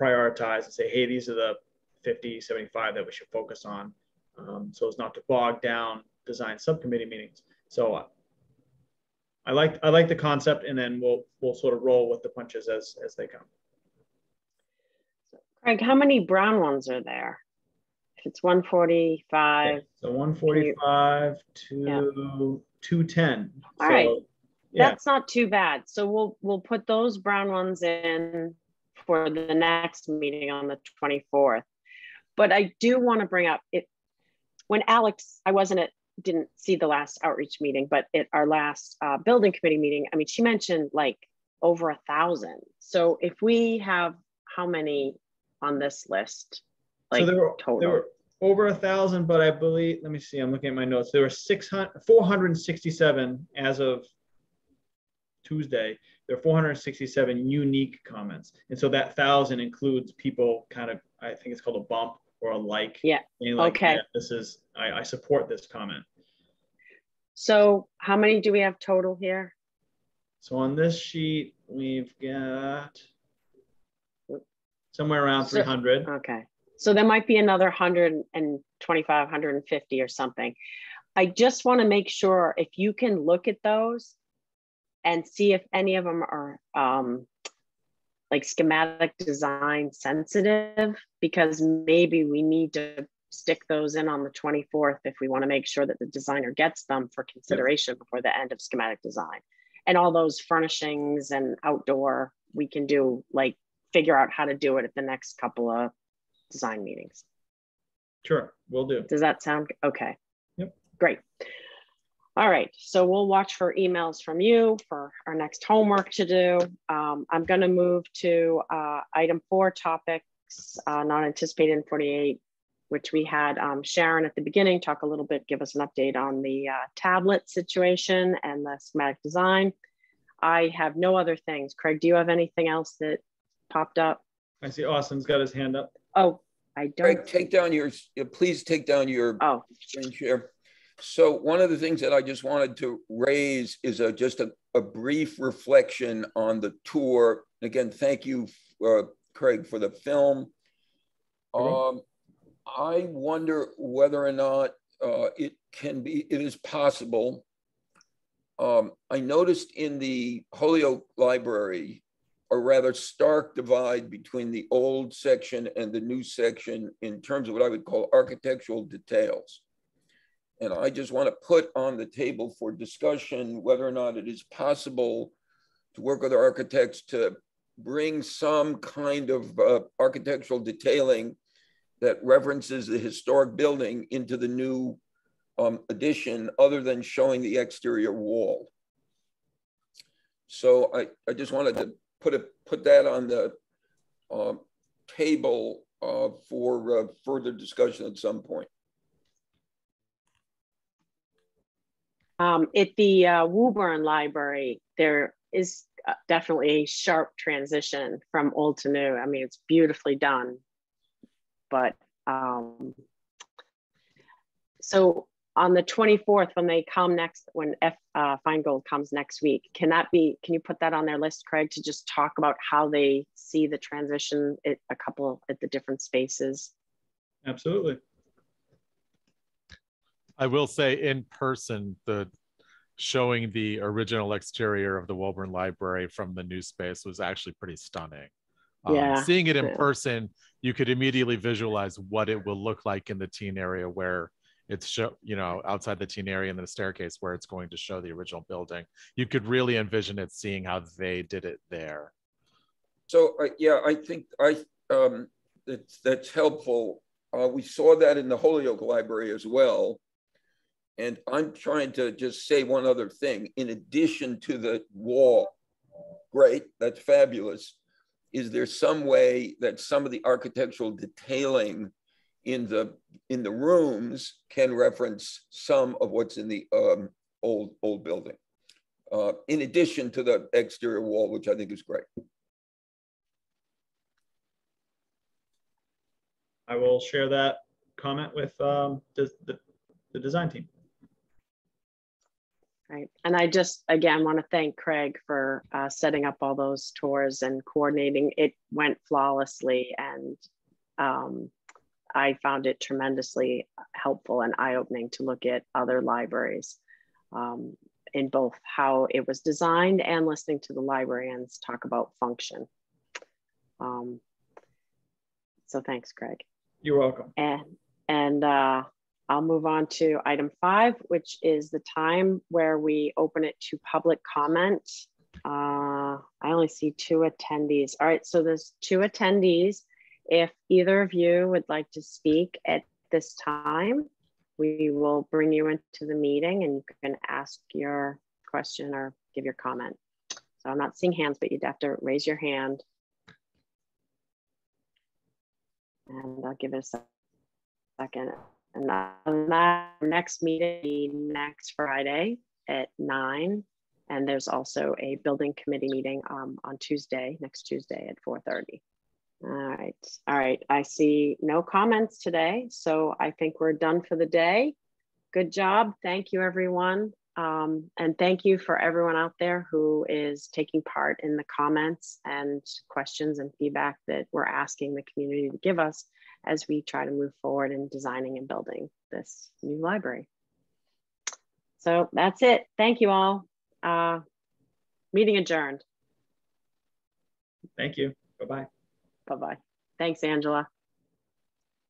prioritize and say, hey, these are the 50, 75 that we should focus on, um, so as not to bog down design subcommittee meetings. So I like I like the concept, and then we'll we'll sort of roll with the punches as as they come. Craig, how many brown ones are there? If it's 145, So 145 to Yeah. 210. All so right. Yeah. That's not too bad. So we'll we'll put those brown ones in for the next meeting on the 24th. But I do want to bring up it when Alex, I wasn't at didn't see the last outreach meeting, but at our last uh, building committee meeting, I mean, she mentioned like over a thousand. So if we have how many on this list, like so there were, total? there were over a thousand, but I believe, let me see, I'm looking at my notes. There were 600, 467 as of Tuesday. There are 467 unique comments. And so that thousand includes people kind of, I think it's called a bump or a like. Yeah. Like, okay. Yeah, this is, I, I support this comment. So how many do we have total here? So on this sheet, we've got somewhere around So- 300. Okay. So there might be another 125, 150 or something. I just want to make sure if you can look at those and see if any of them are um, like schematic design sensitive, because maybe we need to stick those in on the 24th if we want to make sure that the designer gets them for consideration before the end of schematic design. And all those furnishings and outdoor, we can do like figure out how to do it at the next couple of design meetings. Sure, we'll do. Does that sound okay? Yep. Great. All right, so we'll watch for emails from you for our next homework to do. Um, I'm going to move to uh, item four topics, uh, not anticipated in 48, which we had um, Sharon at the beginning talk a little bit, give us an update on the uh, tablet situation and the schematic design. I have no other things. Craig, do you have anything else that popped up? I see Austin's got his hand up. Oh, I don't. Greg, take down your, please take down your Oh, screen share. So one of the things that I just wanted to raise is a, just a, a brief reflection on the tour. Again, thank you, uh, Craig, for the film. Um, I wonder whether or not uh, it can be, it is possible. Um, I noticed in the Holyoke Library, a rather stark divide between the old section and the new section in terms of what I would call architectural details. And I just want to put on the table for discussion whether or not it is possible to work with architects to bring some kind of uh, architectural detailing that references the historic building into the new um, addition other than showing the exterior wall. So I, I just wanted to put it put that on the uh, table uh, for uh, further discussion at some point. Um, at the uh, Woburn Library, there is uh, definitely a sharp transition from old to new. I mean, it's beautifully done, but um, so on the 24th, when they come next, when F uh, Finegold comes next week, can that be, can you put that on their list, Craig, to just talk about how they see the transition at a couple at the different spaces? Absolutely. I will say in person, the showing the original exterior of the Woburn Library from the new space was actually pretty stunning. Um, Yeah, seeing it in yeah. person, you could immediately visualize what it will look like in the teen area where it's show, you know, outside the teen area and the staircase where it's going to show the original building. You could really envision it seeing how they did it there. So uh, yeah, I think I um, that's that's helpful. Uh, we saw that in the Holyoke Library as well. And I'm trying to just say one other thing. In addition to the wall, great, that's fabulous. Is there some way that some of the architectural detailing in the in the rooms can reference some of what's in the um, old old building, uh, in addition to the exterior wall, which I think is great. I will share that comment with um, the, the, the design team. Right. And I just, again, want to thank Craig for uh, setting up all those tours and coordinating. It went flawlessly and um, I found it tremendously helpful and eye-opening to look at other libraries um, in both how it was designed and listening to the librarians talk about function. Um, so thanks, Craig. You're welcome. And, and uh, I'll move on to item five, which is the time where we open it to public comment. Uh, I only see two attendees. All right, so there's two attendees. If either of you would like to speak at this time, we will bring you into the meeting and you can ask your question or give your comment. So I'm not seeing hands, but you'd have to raise your hand. And I'll give it a second. And that next meeting next Friday at nine. And there's also a building committee meeting um, on Tuesday, next Tuesday at 4.30. All right, all right. I see no comments today. So I think we're done for the day. Good job. Thank you, everyone. Um, and thank you for everyone out there who is taking part in the comments and questions and feedback that we're asking the community to give us as we try to move forward in designing and building this new library. So that's it. Thank you all. Uh, meeting adjourned. Thank you. Bye-bye. Bye-bye. Thanks, Angela.